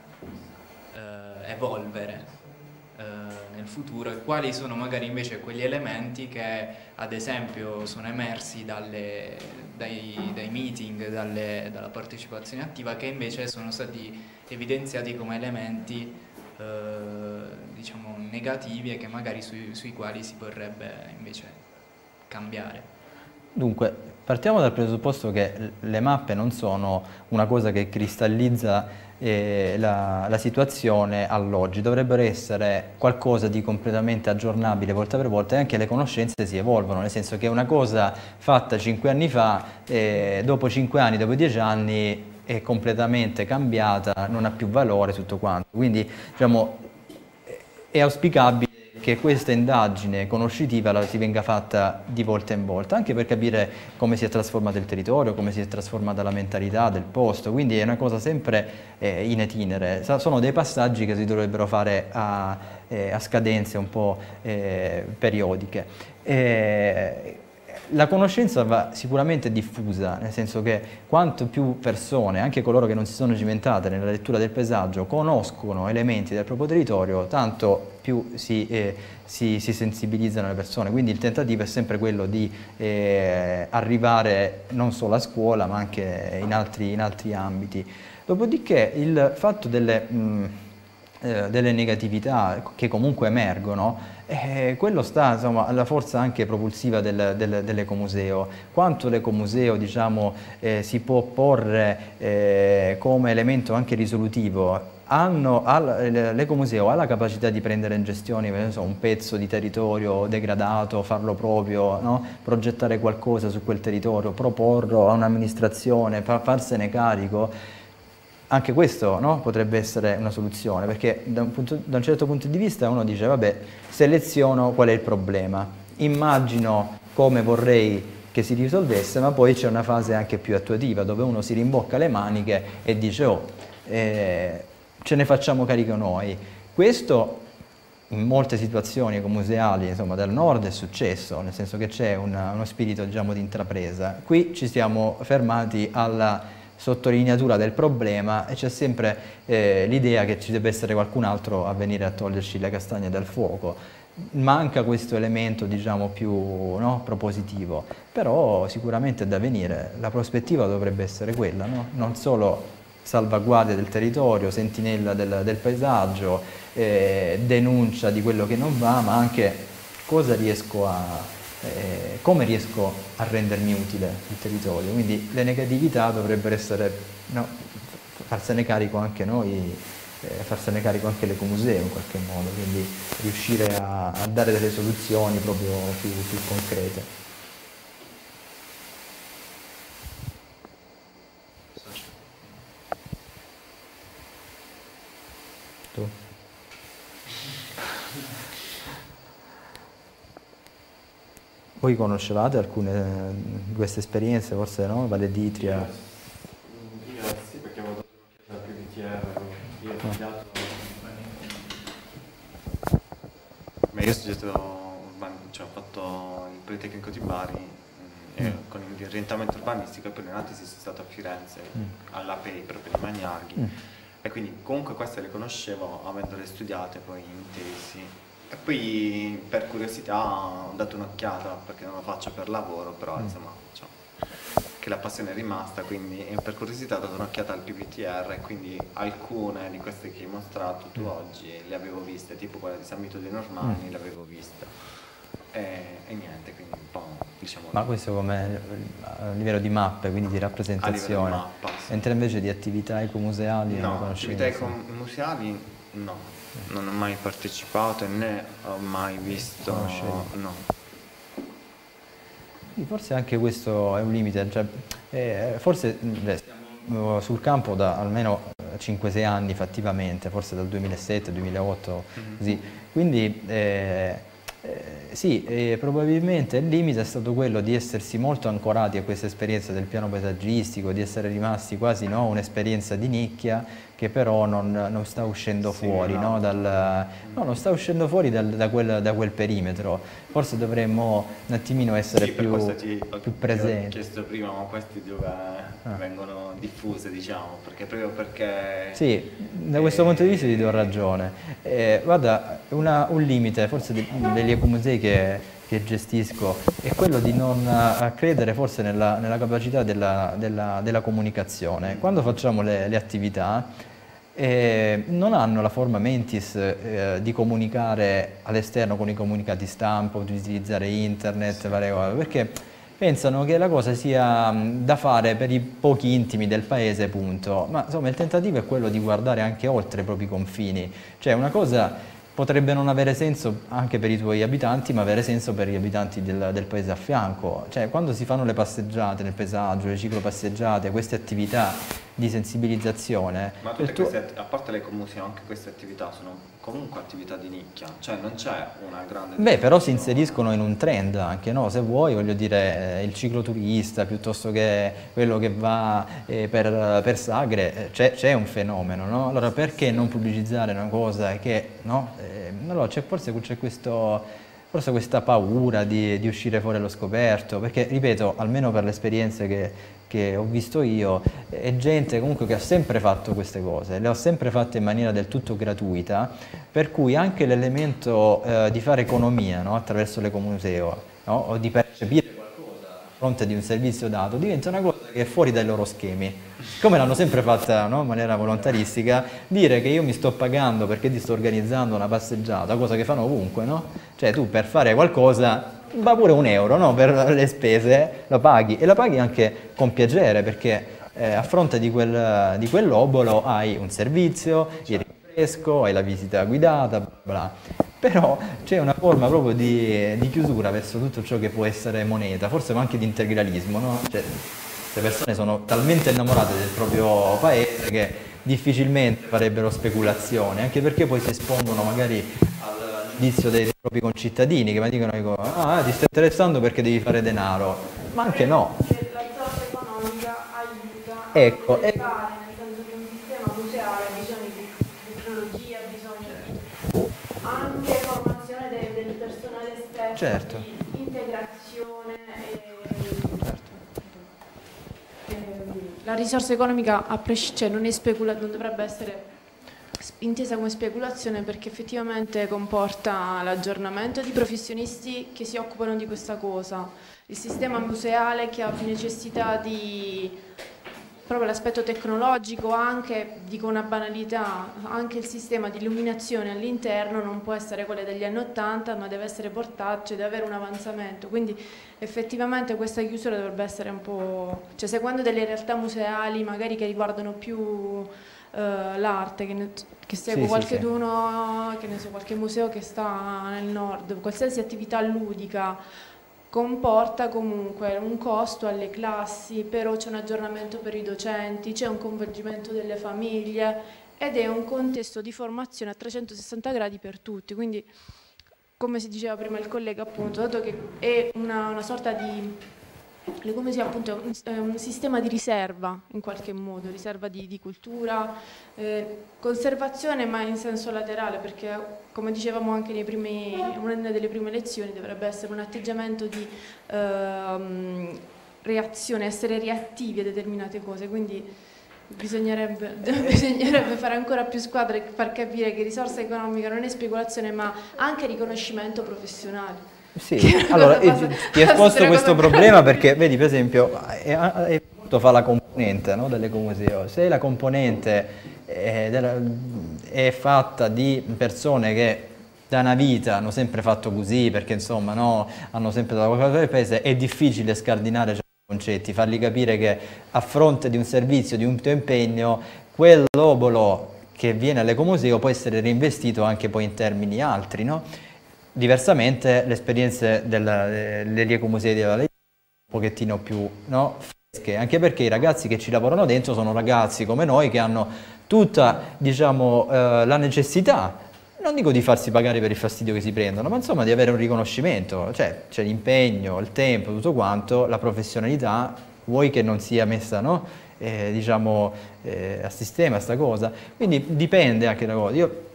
eh, evolvere nel futuro e quali sono magari invece quegli elementi che ad esempio sono emersi dalle, dai, dai, meeting, dalle, dalla partecipazione attiva che invece sono stati evidenziati come elementi eh, diciamo negativi e che magari sui, sui quali si vorrebbe invece cambiare. Dunque, partiamo dal presupposto che le mappe non sono una cosa che cristallizza eh, la, la, situazione all'oggi, dovrebbero essere qualcosa di completamente aggiornabile volta per volta e anche le conoscenze si evolvono, nel senso che una cosa fatta cinque anni fa, eh, dopo cinque anni, dopo dieci anni è completamente cambiata, non ha più valore tutto quanto. Quindi diciamo, è auspicabile che questa indagine conoscitiva si venga fatta di volta in volta, anche per capire come si è trasformato il territorio, come si è trasformata la mentalità del posto, quindi è una cosa sempre eh, in itinere, sono dei passaggi che si dovrebbero fare a, eh, a scadenze un po' eh, periodiche. E, la conoscenza va sicuramente diffusa, nel senso che quanto più persone, anche coloro che non si sono cimentate nella lettura del paesaggio, conoscono elementi del proprio territorio, tanto più si, eh, si, si sensibilizzano le persone. Quindi il tentativo è sempre quello di eh, arrivare non solo a scuola, ma anche in altri, in altri ambiti. Dopodiché il fatto delle... Mh, eh, delle negatività che comunque emergono, eh, quello sta insomma, alla forza anche propulsiva del, del, dell'ecomuseo. Quanto l'ecomuseo diciamo, eh, si può porre eh, come elemento anche risolutivo l'ecomuseo ha la capacità di prendere in gestione so, un pezzo di territorio degradato, farlo proprio, no? progettare qualcosa su quel territorio, proporlo a un'amministrazione, farsene carico anche questo no? potrebbe essere una soluzione, perché da un, punto, da un, certo punto di vista uno dice, vabbè, seleziono qual è il problema, immagino come vorrei che si risolvesse, ma poi c'è una fase anche più attuativa, dove uno si rimbocca le maniche e dice, oh, eh, ce ne facciamo carico noi. Questo in molte situazioni museali insomma, del nord è successo, nel senso che c'è uno spirito diciamo, di intrapresa. Qui ci siamo fermati alla sottolineatura del problema e c'è sempre eh, l'idea che ci debba essere qualcun altro a venire a toglierci le castagne dal fuoco. Manca questo elemento diciamo più no, propositivo, però sicuramente è da venire, la prospettiva dovrebbe essere quella, no? non solo salvaguardia del territorio, sentinella del, del paesaggio, eh, denuncia di quello che non va, ma anche riesco a, eh, come riesco a rendermi utile il territorio. Quindi le negatività dovrebbero essere, no, farsene carico anche noi, eh, farsene carico anche l'ecomuseo in qualche modo, quindi riuscire a, a dare delle soluzioni proprio più, più concrete. Tu? Voi conoscevate alcune di queste esperienze, forse no? Valle d'Itria? Io sì, perché avevo dato più di TR, io ho studiato... Beh, io ho studiato, cioè ho fatto il Politecnico di Bari, orientamento urbanistico e poi l'analisi sono stato a Firenze, mm. all'APEI proprio di Magnarghi. Mm. E quindi comunque queste le conoscevo avendole studiate poi in tesi. E poi per curiosità ho dato un'occhiata perché non lo faccio per lavoro, però mm. insomma diciamo, che la passione è rimasta, quindi per curiosità ho dato un'occhiata al PPTR e quindi alcune di queste che hai mostrato tu mm. oggi le avevo viste, tipo quella di San Vito dei Normanni mm. le avevo viste. E, e, niente, quindi diciamo... Ma questo come a livello di mappe, quindi di rappresentazione? Mappa, sì. Mentre invece di attività ecomuseali no, non conoscevi? attività ecomuseali no, non ho mai partecipato né ho mai visto... No. Forse anche questo è un limite, cioè, eh, forse siamo sul campo da almeno 5-6 anni fattivamente, forse dal 2007-2008, mm-hmm. così. quindi eh, eh, sì, eh, probabilmente il limite è stato quello di essersi molto ancorati a questa esperienza del piano paesaggistico, di essere rimasti quasi no, un'esperienza di nicchia che però non, non sta uscendo sì, fuori, no. No, dal, non sta uscendo fuori dal, da, quel, da, quel, perimetro. Forse dovremmo un attimino essere sì, più, ti, più presenti. Ho chiesto prima, ma questi dove ah. vengono diffuse, diciamo, perché proprio perché... Sì, da questo eh, punto di vista ti do ragione. Eh, guarda, una, un limite forse degli ecomusei che che gestisco è quello di non uh, credere forse nella, nella capacità della, della, della, comunicazione. Quando facciamo le, le attività eh, non hanno la forma mentis eh, di comunicare all'esterno con i comunicati stampa, di utilizzare internet, varie cose, perché pensano che la cosa sia da fare per i pochi intimi del paese, punto. Ma insomma il tentativo è quello di guardare anche oltre i propri confini. Cioè una cosa potrebbe non avere senso anche per i tuoi abitanti, ma avere senso per gli abitanti del, del paese a fianco. Cioè, quando si fanno le passeggiate nel paesaggio, le ciclopasseggiate, queste attività di sensibilizzazione... Ma tutte tuo... queste, a parte le comunicazioni, anche queste attività sono comunque attività di nicchia, cioè non c'è una grande... Beh, però si inseriscono in un trend anche, no? Se vuoi, voglio dire, eh, il cicloturista piuttosto che quello che va eh, per, per, sagre, eh, c'è un fenomeno, no? Allora perché non pubblicizzare una cosa che, no? Eh, allora c'è forse c'è questo forse questa paura di, di, uscire fuori allo scoperto, perché ripeto, almeno per le esperienze che, che ho visto io, è gente comunque che ha sempre fatto queste cose, le ho sempre fatte in maniera del tutto gratuita, per cui anche l'elemento eh, di fare economia no, attraverso l'ecomuseo no, o di percepire qualcosa a fronte di un servizio dato diventa una cosa che è fuori dai loro schemi. Come l'hanno sempre fatta no, in maniera volontaristica, dire che io mi sto pagando perché ti sto organizzando una passeggiata, cosa che fanno ovunque, no? Cioè tu per fare qualcosa va pure un euro no? per le spese, lo paghi e lo paghi anche con piacere perché eh, a fronte di, quel, di quell'obolo hai un servizio, il rinfresco, hai la visita guidata, bla bla. Però c'è una forma proprio di, di, chiusura verso tutto ciò che può essere moneta, forse anche di integralismo, no? Cioè, le persone sono talmente innamorate del proprio paese che difficilmente farebbero speculazioni, anche perché poi si espongono magari giudizio dei propri concittadini che mi dicono, dico, ah ti sta interessando perché devi fare denaro, ma anche no. La economica aiuta ecco, che personale stesso, certo. integrazione. E, certo. La risorsa economica a cioè non, è non dovrebbe essere intesa come speculazione perché effettivamente comporta l'aggiornamento di professionisti che si occupano di questa cosa, il sistema museale che ha necessità di proprio l'aspetto tecnologico, anche, dico una banalità, anche il sistema di illuminazione all'interno non può essere quello degli anni Ottanta, ma deve essere portato, cioè deve avere un avanzamento. Quindi effettivamente questa chiusura dovrebbe essere un po'... cioè seguendo delle realtà museali magari che riguardano più uh, l'arte, che, che segue sì, qualcuno, sì, che ne so, qualche museo che sta nel nord, qualsiasi attività ludica comporta comunque un costo alle classi, però c'è un aggiornamento per i docenti, c'è un coinvolgimento delle famiglie ed è un contesto di formazione a 360 gradi per tutti, quindi come si diceva prima il collega appunto, dato che è una, una sorta di le come sia appunto un, un, sistema di riserva in qualche modo, riserva di, di cultura, eh, conservazione ma in senso laterale perché come dicevamo anche nei primi, una delle prime lezioni dovrebbe essere un atteggiamento di, ehm, reazione, essere reattivi a determinate cose, quindi bisognerebbe, bisognerebbe fare ancora più squadre e far capire che risorsa economica non è speculazione ma anche riconoscimento professionale. Sì, allora cosa, ti ho esposto questo problema perché, vedi, per esempio, è, è, fa la componente no, dell'ecomuseo. Se la componente è, della, è, fatta di persone che da una vita hanno sempre fatto così, perché insomma no, hanno sempre dato qualcosa del paese, è difficile scardinare certi concetti, fargli capire che a fronte di un servizio, di un tuo impegno, quell'obolo che viene all'ecomuseo può essere reinvestito anche poi in termini altri, no? Diversamente le esperienze del, degli ecomusei della Lega sono un pochettino più no, fresche, anche perché i ragazzi che ci lavorano dentro sono ragazzi come noi che hanno tutta diciamo, eh, la necessità, non dico di farsi pagare per il fastidio che si prendono, ma insomma di avere un riconoscimento, cioè c'è l'impegno, il tempo, tutto quanto, la professionalità, vuoi che non sia messa no? eh, diciamo, eh, a sistema sta cosa, quindi dipende anche da cosa. Io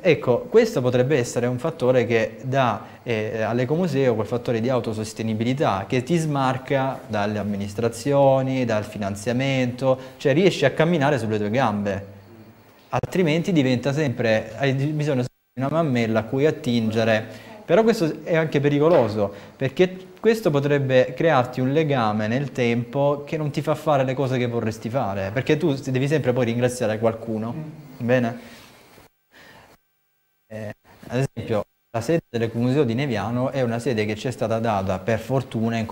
Ecco, questo potrebbe essere un fattore che dà eh, all'ecomuseo quel fattore di autosostenibilità che ti smarca dalle amministrazioni, dal finanziamento, cioè riesci a camminare sulle tue gambe, altrimenti diventa sempre, hai bisogno di una mammella a cui attingere, però questo è anche pericoloso perché questo potrebbe crearti un legame nel tempo che non ti fa fare le cose che vorresti fare, perché tu devi sempre poi ringraziare qualcuno, bene? Eh, ad esempio, la sede dell'Ecomuseo di Neviano è una sede che ci è stata data per fortuna in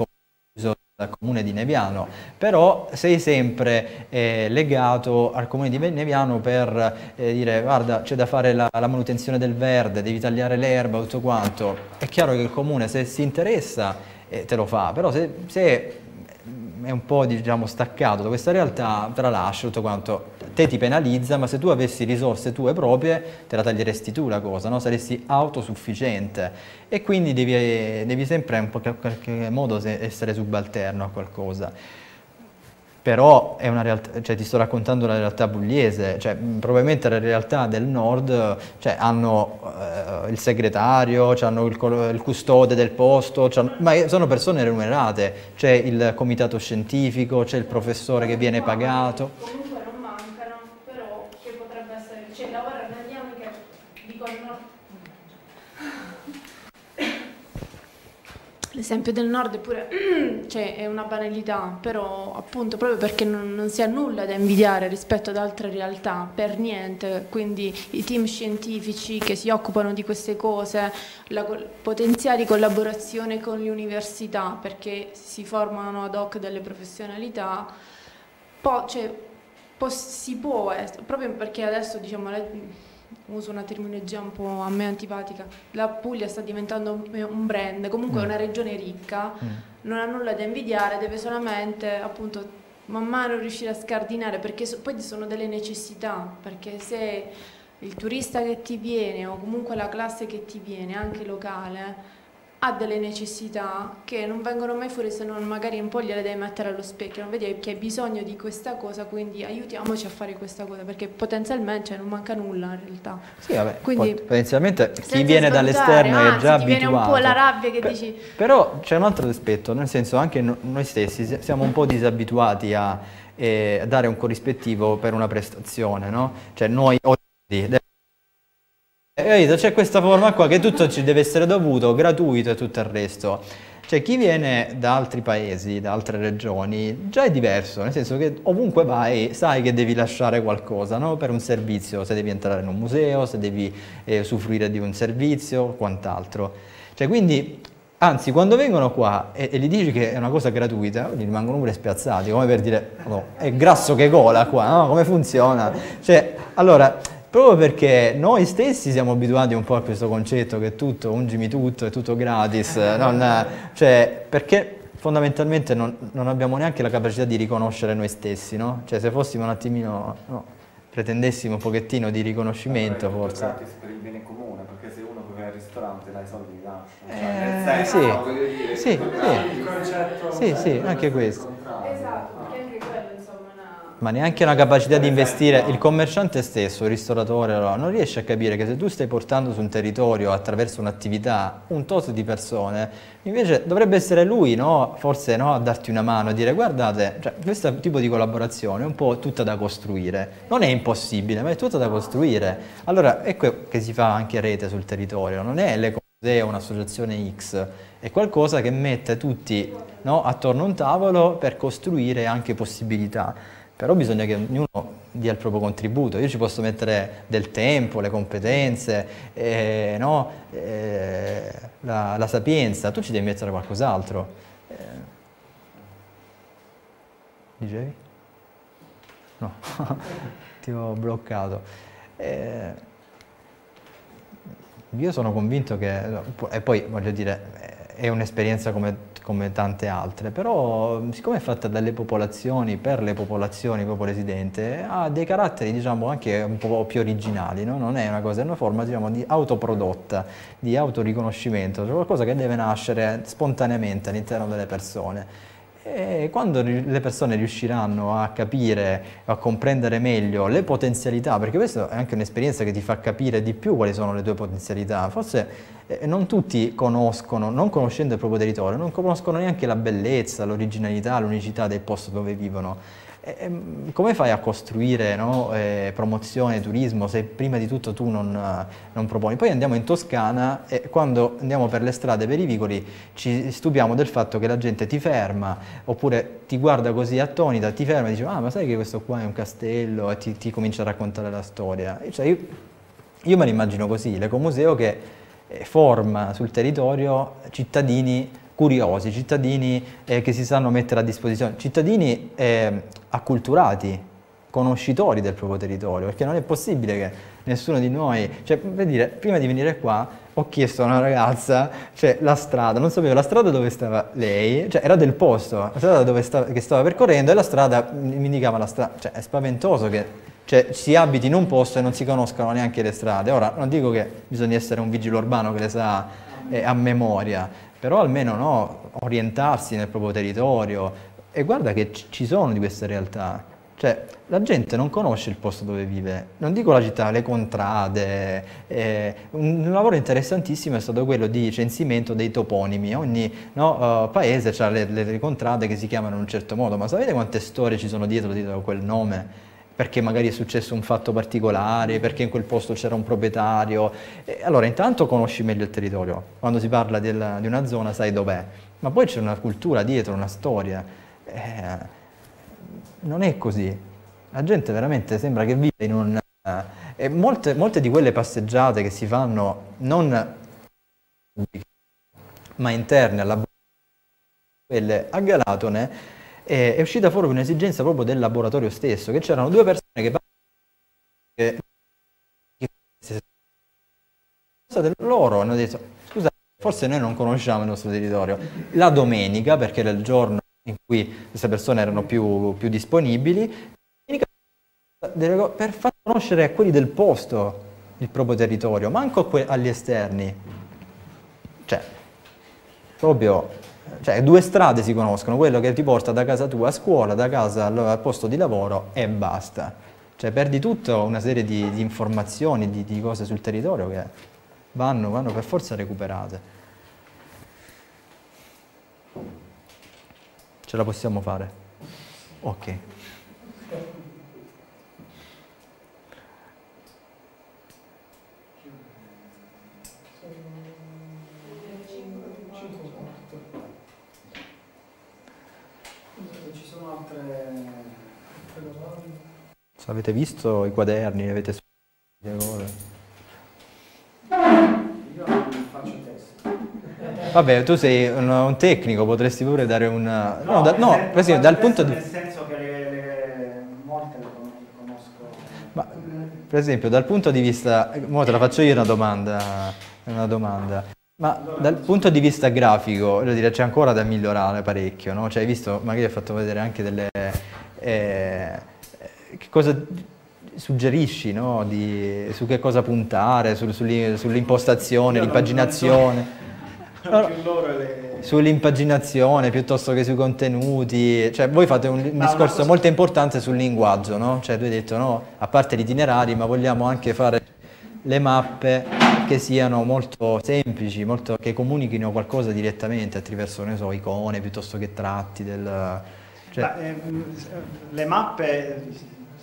dal comune di Neviano, però sei sempre eh, legato al comune di Neviano per eh, dire guarda c'è da fare la, la, manutenzione del verde, devi tagliare l'erba, tutto quanto. È chiaro che il comune se si interessa eh, te lo fa, però se, se è un po' diciamo, staccato da questa realtà, tralascia tutto quanto, te ti penalizza, ma se tu avessi risorse tue proprie te la taglieresti tu la cosa, no? saresti autosufficiente. E quindi devi, devi sempre in qualche modo essere subalterno a qualcosa però è una realtà, cioè, ti sto raccontando la realtà pugliese, cioè, probabilmente le realtà del nord cioè, hanno eh, il segretario, hanno il, il, custode del posto, ma sono persone remunerate, c'è il comitato scientifico, c'è il professore che viene pagato. L'esempio del nord pure cioè, è una banalità, però appunto proprio perché non, non, si ha nulla da invidiare rispetto ad altre realtà, per niente, quindi i team scientifici che si occupano di queste cose, la potenziale collaborazione con le università perché si formano ad hoc delle professionalità, po, cioè, po, si può, proprio perché adesso diciamo uso una terminologia un po' a me antipatica, la Puglia sta diventando un brand, comunque è mm. una regione ricca, mm. non ha nulla da invidiare, deve solamente appunto man mano riuscire a scardinare, perché so, poi sono delle necessità, perché se il turista che ti viene o comunque la classe che ti viene, anche locale, ha delle necessità che non vengono mai fuori se non magari un po' gliele devi mettere allo specchio, non vedi che hai bisogno di questa cosa, quindi aiutiamoci a fare questa cosa, perché potenzialmente cioè, non manca nulla in realtà. Sì, vabbè, quindi, potenzialmente chi viene dall'esterno è già abituato. viene un po' la rabbia che per, dici... Però c'è un altro aspetto, nel senso anche noi stessi siamo un po' disabituati a, eh, dare un corrispettivo per una prestazione, no? Cioè noi oggi Capito? C'è questa forma qua che tutto ci deve essere dovuto, gratuito e tutto il resto. Cioè chi viene da altri paesi, da altre regioni, già è diverso, nel senso che ovunque vai sai che devi lasciare qualcosa no? per un servizio, se devi entrare in un museo, se devi eh, usufruire di un servizio, quant'altro. Cioè quindi, anzi, quando vengono qua e, e, gli dici che è una cosa gratuita, gli rimangono pure spiazzati, come per dire, oh, è grasso che cola qua, no? come funziona? Cioè, allora proprio perché noi stessi siamo abituati un po' a questo concetto che è tutto, ungimi tutto, è tutto gratis, non, cioè, perché fondamentalmente non, non, abbiamo neanche la capacità di riconoscere noi stessi, no? Cioè se fossimo un attimino, no, pretendessimo un pochettino di riconoscimento allora, forse. gratis per il bene comune, perché se uno va al ristorante dai soldi li lascia. Cioè, eh, senso, sì, sì, sì, sì, sì, anche questo. Esatto, perché anche quello insomma una ma neanche una capacità di investire. Il commerciante stesso, il ristoratore, non riesce a capire che se tu stai portando su un territorio attraverso un'attività un tot di persone, invece dovrebbe essere lui, no? forse no? a darti una mano, a dire guardate, cioè, questo tipo di collaborazione è un po' tutta da costruire. Non è impossibile, ma è tutta da costruire. Allora, ecco che si fa anche rete sul territorio, non è l'Ecoseo, un'associazione X, è qualcosa che mette tutti no? attorno a un tavolo per costruire anche possibilità però bisogna che ognuno dia il proprio contributo. Io ci posso mettere del tempo, le competenze, eh, no? eh, la, la, sapienza, tu ci devi mettere qualcos'altro. Eh, dicevi? No, ti ho bloccato. Eh, io sono convinto che, e poi voglio dire, è un'esperienza come come tante altre, però siccome è fatta dalle popolazioni, per le popolazioni proprio residenti, ha dei caratteri diciamo anche un po' più originali, no? non è una cosa, è una forma diciamo, di autoprodotta, di autoriconoscimento, cioè qualcosa che deve nascere spontaneamente all'interno delle persone. E quando le persone riusciranno a capire, a comprendere meglio le potenzialità, perché questa è anche un'esperienza che ti fa capire di più quali sono le tue potenzialità, forse eh, non tutti conoscono, non conoscendo il proprio territorio, non conoscono neanche la bellezza, l'originalità, l'unicità del posto dove vivono. Eh, come fai a costruire no, eh, promozione, turismo se prima di tutto tu non, non, proponi? Poi andiamo in Toscana e quando andiamo per le strade, per i vicoli, ci stupiamo del fatto che la gente ti ferma oppure ti guarda così attonita, ti ferma e dice ah ma sai che questo qua è un castello e ti, ti comincia a raccontare la storia. Cioè, io, io me l'immagino così, l'ecomuseo che eh, forma sul territorio cittadini curiosi, cittadini eh, che si sanno mettere a disposizione, cittadini eh, acculturati, conoscitori del proprio territorio, perché non è possibile che nessuno di noi, cioè per dire, prima di venire qua ho chiesto a una ragazza, cioè la strada, non sapevo la strada dove stava lei, cioè era del posto, la strada stava, che stava percorrendo e la strada mi indicava la strada, cioè è spaventoso che cioè, si abiti in un posto e non si conoscono neanche le strade. Ora, non dico che bisogna essere un vigile urbano che le sa eh, a memoria, però almeno no, orientarsi nel proprio territorio. E guarda che ci sono di queste realtà. Cioè, la gente non conosce il posto dove vive, non dico la città, le contrade. Eh, un, un, lavoro interessantissimo è stato quello di censimento dei toponimi. Ogni no, uh, paese ha le, le, le, contrade che si chiamano in un certo modo, ma sapete quante storie ci sono dietro, dietro quel nome? Perché magari è successo un fatto particolare, perché in quel posto c'era un proprietario. E allora intanto conosci meglio il territorio, quando si parla del, di una zona sai dov'è, ma poi c'è una cultura dietro, una storia. Eh, non è così. La gente veramente sembra che vive in un... Eh, molte, molte di quelle passeggiate che si fanno non ma interne alla quelle a Galatone è uscita fuori un'esigenza proprio del laboratorio stesso, che c'erano due persone che parlavano loro hanno detto scusa forse noi non conosciamo il nostro territorio. La domenica perché era il giorno in cui queste persone erano più, più disponibili per far conoscere a quelli del posto il proprio territorio manco agli esterni. Cioè proprio cioè due strade si conoscono, quello che ti porta da casa tua a scuola, da casa al, posto di lavoro e basta. Cioè perdi tutta una serie di, di informazioni, di, di, cose sul territorio che vanno, vanno per forza recuperate. Ce la possiamo fare? Ok. Avete visto i quaderni, avete? Io faccio test. Vabbè, tu sei un, un, tecnico, potresti pure dare un... No, no, da, no per esempio, dal punto di... Nel senso che le, le, molte le conosco. Ma, per esempio, dal punto di vista... Mo te la faccio io una domanda. Una domanda. Ma dal punto di vista grafico, c'è ancora da migliorare parecchio, no? Cioè, hai visto, magari hai fatto vedere anche delle... Eh, che cosa suggerisci no? Di, su che cosa puntare, su, sull'impostazione, l'impaginazione? No, le... Sull'impaginazione piuttosto che sui contenuti, cioè voi fate un, un discorso cosa- molto importante sul linguaggio, no? Cioè tu hai detto no, a parte gli itinerari, ma vogliamo anche fare le mappe che siano molto semplici, molto- che comunichino qualcosa direttamente attraverso, ne so, icone piuttosto che tratti del... Cioè, Ma, ehm, le mappe,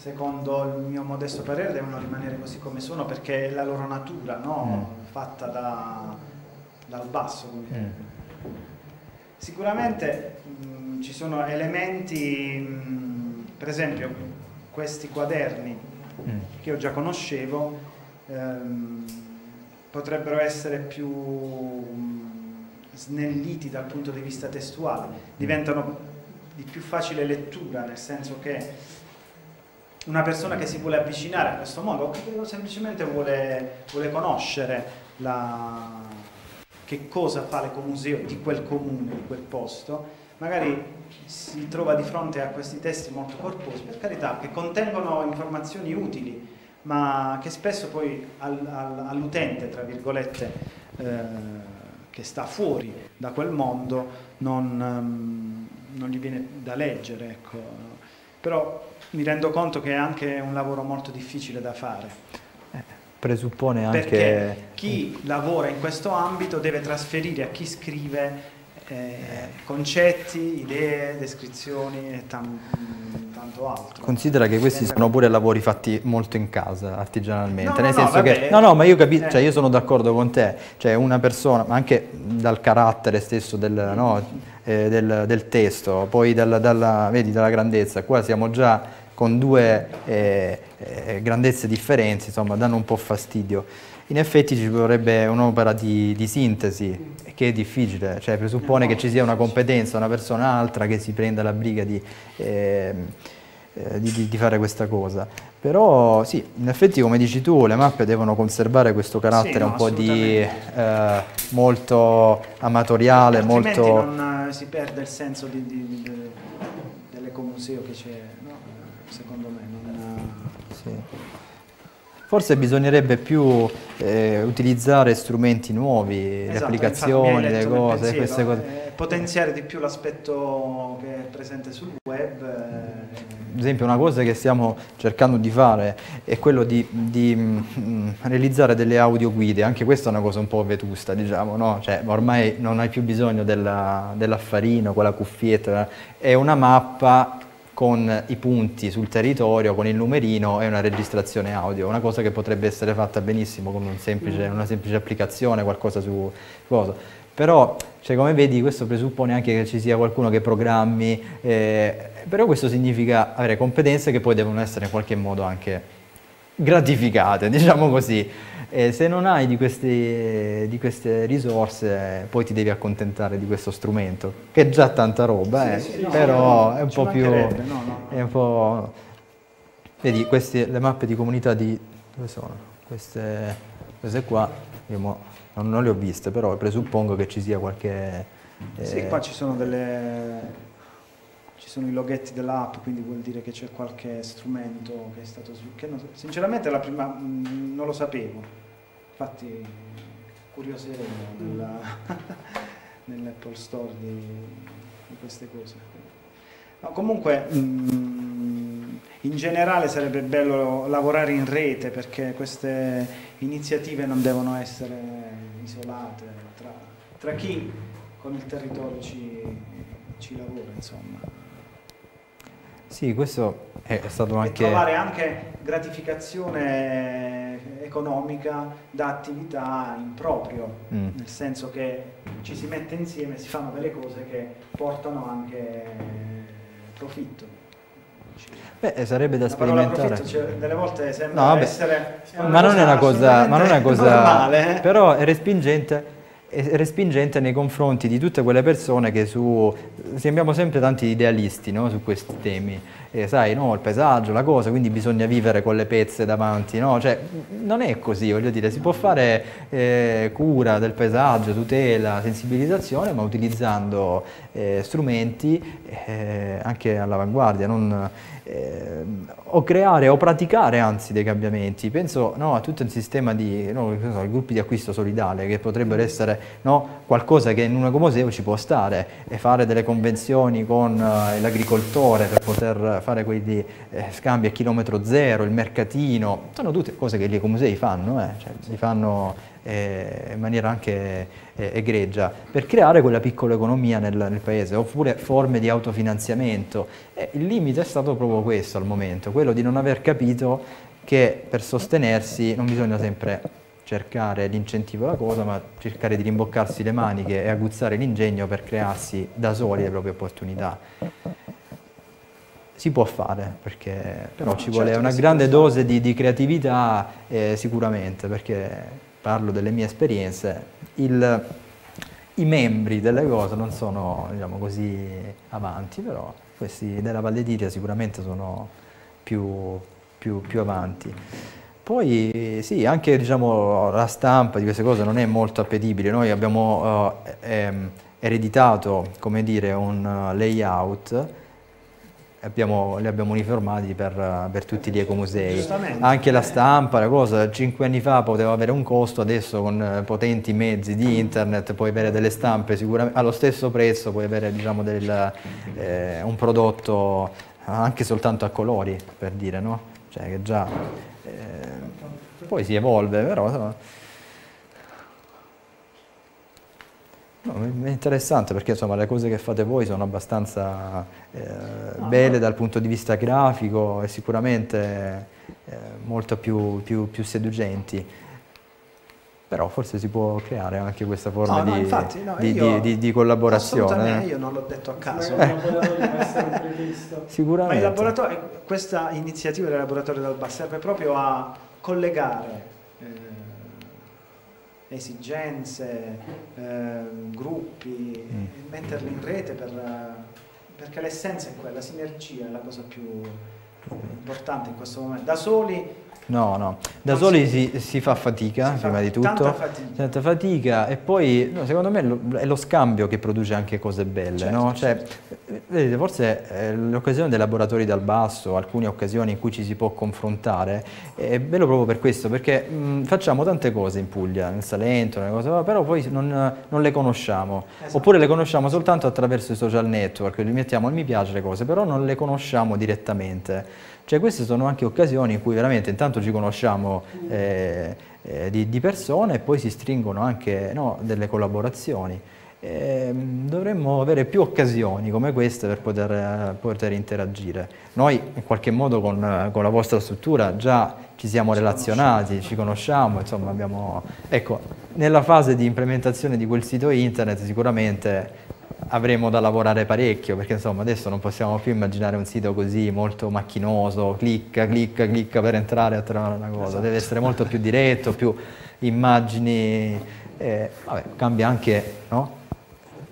secondo il mio modesto parere, devono rimanere così come sono perché è la loro natura, no? fatta da- dal basso. mm, Sicuramente mh, ci sono elementi, mh, per esempio questi quaderni mm, che io già conoscevo ehm, potrebbero essere più mh, snelliti dal punto di vista testuale, diventano di più facile lettura, nel senso che una persona che si vuole avvicinare a questo mondo o che semplicemente vuole, vuole conoscere la- che cosa fa l'ecomuseo di quel comune, di quel posto, magari si trova di fronte a questi testi molto corposi, per carità, che contengono informazioni utili, ma che spesso poi al- al- all'utente, tra virgolette, eh, che sta fuori da quel mondo, non, ehm, non gli viene da leggere. Ecco. Però mi rendo conto che è anche un lavoro molto difficile da fare. presuppone anche... Perché chi lavora in questo ambito deve trasferire a chi scrive eh, concetti, idee, descrizioni e tan- tanto altro. Considera che questi sono pure lavori fatti molto in casa, artigianalmente, No, nel no, no, senso che... vabbè. No, no, ma io capisco, Eh. cioè io sono d'accordo con te, cioè una persona, ma anche dal carattere stesso del, no, eh, del- del testo, poi dalla, dalla- vedi, dalla grandezza, qua siamo già con due eh, eh, grandezze differenti, insomma, danno un po' fastidio. In effetti ci vorrebbe un'opera di, di sintesi, che è difficile, cioè presuppone che ci sia una competenza, una persona altra che si prenda la briga di, ehm, eh, di- di- fare questa cosa. Però sì, in effetti come dici tu, le mappe devono conservare questo carattere no, un po' di eh, molto amatoriale, Altrimenti molto... non eh, si perde il senso dell'ecomuseo che c'è? Secondo me. non, Sì. Forse bisognerebbe più eh, utilizzare strumenti nuovi, le Esatto, applicazioni, le letto nel cose, pensiero, queste cose. eh, potenziare di più l'aspetto che è presente sul web. eh, Ad esempio una cosa che stiamo cercando di fare è quello di, di, mm, realizzare delle audioguide, anche questa è una cosa un po' vetusta, diciamo, no? Cioè, ormai non hai più bisogno della- dell'affarino, con la cuffietta, è una mappa con i punti sul territorio, con il numerino e una registrazione audio, una cosa che potrebbe essere fatta benissimo con un semplice- una semplice applicazione, qualcosa su cosa. Però, cioè, come vedi, questo presuppone anche che ci sia qualcuno che programmi, eh, però questo significa avere competenze che poi devono essere in qualche modo anche gratificate, diciamo così. E se non hai di, questi- di queste risorse, poi ti devi accontentare di questo strumento, che è già tanta roba, eh, Sì, sì, no, però no, è un po' più... no, no. È un po'... Vedi, queste, le mappe di comunità di... dove sono? Queste, queste qua, io mo non, non le ho viste, però presuppongo che ci sia qualche... eh, Sì, qua ci sono delle ci sono i loghetti dell'app, quindi vuol dire che c'è qualche strumento che è stato sviluppato. Sinceramente la prima mh, non lo sapevo. Infatti curioseremo nella- nell'Apple Store di, di queste cose. No, comunque mh, in generale sarebbe bello lavorare in rete perché queste iniziative non devono essere isolate tra, tra chi con il territorio ci, ci lavora, insomma. Sì, questo è stato E anche... trovare anche gratificazione economica da attività in proprio, Mm. nel senso che ci si mette insieme, si fanno delle cose che portano anche profitto. Beh, sarebbe da sperimentare. cioè, delle volte sembra No, vabbè. essere ma non è una cosa, ma non è una cosa normale, eh. però è respingente, respingente nei confronti di tutte quelle persone che su, sembriamo sempre tanti idealisti no, su questi temi, Eh, sai, no, il paesaggio, la cosa, quindi bisogna vivere con le pezze davanti, no? Cioè, non è così, voglio dire, si può fare eh, cura del paesaggio, tutela, sensibilizzazione, ma utilizzando eh, strumenti eh, anche all'avanguardia, non, eh, o creare o praticare anzi dei cambiamenti. Penso no, a tutto il sistema di no, gruppi di acquisto solidale che potrebbero essere no? qualcosa che in un ecomuseo ci può stare e fare delle convenzioni con uh, l'agricoltore per poter fare quegli eh, scambi a chilometro zero, il mercatino, sono tutte cose che gli ecomusei fanno, eh? cioè, li fanno eh, in maniera anche eh, egregia, per creare quella piccola economia nel, nel paese, oppure forme di autofinanziamento. E il limite è stato proprio questo al momento, quello di non aver capito che per sostenersi non bisogna sempre cercare l'incentivo alla cosa, ma cercare di rimboccarsi le maniche e aguzzare l'ingegno per crearsi da soli le proprie opportunità. Si può fare, perché però no, ci vuole certo una grande dose di, di creatività eh, sicuramente, perché parlo delle mie esperienze, il, i membri delle cose non sono diciamo così avanti, però questi della Valle d'Iria sicuramente sono più, più, più avanti. Poi sì, anche diciamo, la stampa di queste cose non è molto appetibile, noi abbiamo uh, ehm, ereditato come dire, un layout abbiamo, li abbiamo uniformati per, per tutti gli ecomusei. Anche la stampa, la cosa, cinque anni fa poteva avere un costo, adesso con eh, potenti mezzi di internet puoi avere delle stampe sicuramente allo stesso prezzo, puoi avere diciamo, del, eh, un prodotto anche soltanto a colori, per dire, no? Cioè che già... Eh, poi si evolve, però... No, è interessante perché insomma, le cose che fate voi sono abbastanza eh, belle dal punto di vista grafico e sicuramente eh, molto più, più, più, seducenti. Però forse si può creare anche questa forma no, di, infatti, no, di, io, di, di, collaborazione. Eh. io non l'ho detto a caso. Eh. Sicuramente. Ma il laboratorio, questa iniziativa del laboratorio del serve proprio a collegare esigenze, eh, gruppi, mm. metterli in rete per, perché l'essenza è quella, la sinergia è la cosa più importante in questo momento. Da soli No, no, da soli si, si, fa fatica, si prima fa di tutto, tanta fatica. tanta fatica e poi no, secondo me lo, è lo scambio che produce anche cose belle, certo, no? cioè, certo. vedete, forse eh, l'occasione dei laboratori dal basso, alcune occasioni in cui ci si può confrontare, è bello proprio per questo, perché mh, facciamo tante cose in Puglia, nel Salento, cose, però poi non, non le conosciamo, esatto. oppure le conosciamo soltanto attraverso i social network, li mettiamo al mi piace le cose, però non le conosciamo direttamente. Cioè queste sono anche occasioni in cui veramente intanto ci conosciamo eh, eh, di, di, persone e poi si stringono anche no, delle collaborazioni. Eh, dovremmo avere più occasioni come queste per poter, poter interagire. Noi in qualche modo con, con, la vostra struttura già ci siamo ci relazionati, conosciamo. ci conosciamo, insomma abbiamo... Ecco, nella fase di implementazione di quel sito internet sicuramente avremo da lavorare parecchio perché insomma adesso non possiamo più immaginare un sito così molto macchinoso, clicca, clicca, clicca per entrare a trovare una cosa, esatto. deve essere molto più diretto, più immagini, eh, vabbè, cambia anche, no?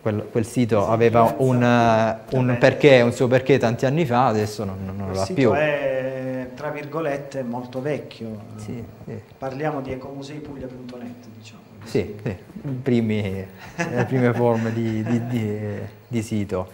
Quel, quel, sito aveva un, un, perché, un suo perché tanti anni fa, adesso non, non lo ha più. è, tra virgolette, molto vecchio. Sì, sì. Parliamo di ecomuseipuglia.net, diciamo. Sì, sì primi, le prime forme di, di, di, di sito.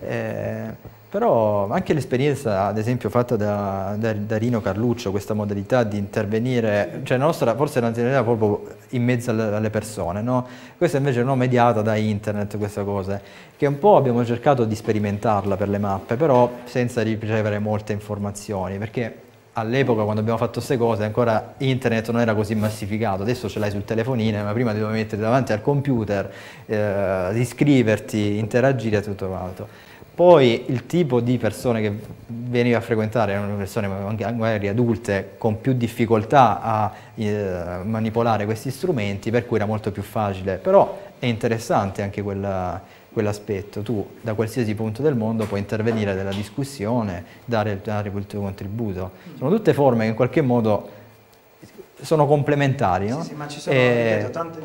Eh, però anche l'esperienza, ad esempio, fatta da, da, da, Rino Carluccio, questa modalità di intervenire, cioè la nostra forse non era proprio in mezzo alle, alle persone, no? Questa invece non mediata da internet, questa cosa, che un po' abbiamo cercato di sperimentarla per le mappe, però senza ricevere molte informazioni, perché all'epoca quando abbiamo fatto queste cose ancora internet non era così massificato, adesso ce l'hai sul telefonino, ma prima ti dovevi mettere davanti al computer, eh, iscriverti, interagire tutto quanto. Poi il tipo di persone che veniva a frequentare erano persone magari adulte con più difficoltà a eh, manipolare questi strumenti, per cui era molto più facile, però è interessante anche quella quell'aspetto, tu da qualsiasi punto del mondo puoi intervenire nella discussione, dare, dare il tuo contributo. Sono tutte forme che in qualche modo sono complementari. No? Sì, sì, ma ci sono, e... ripeto, tante,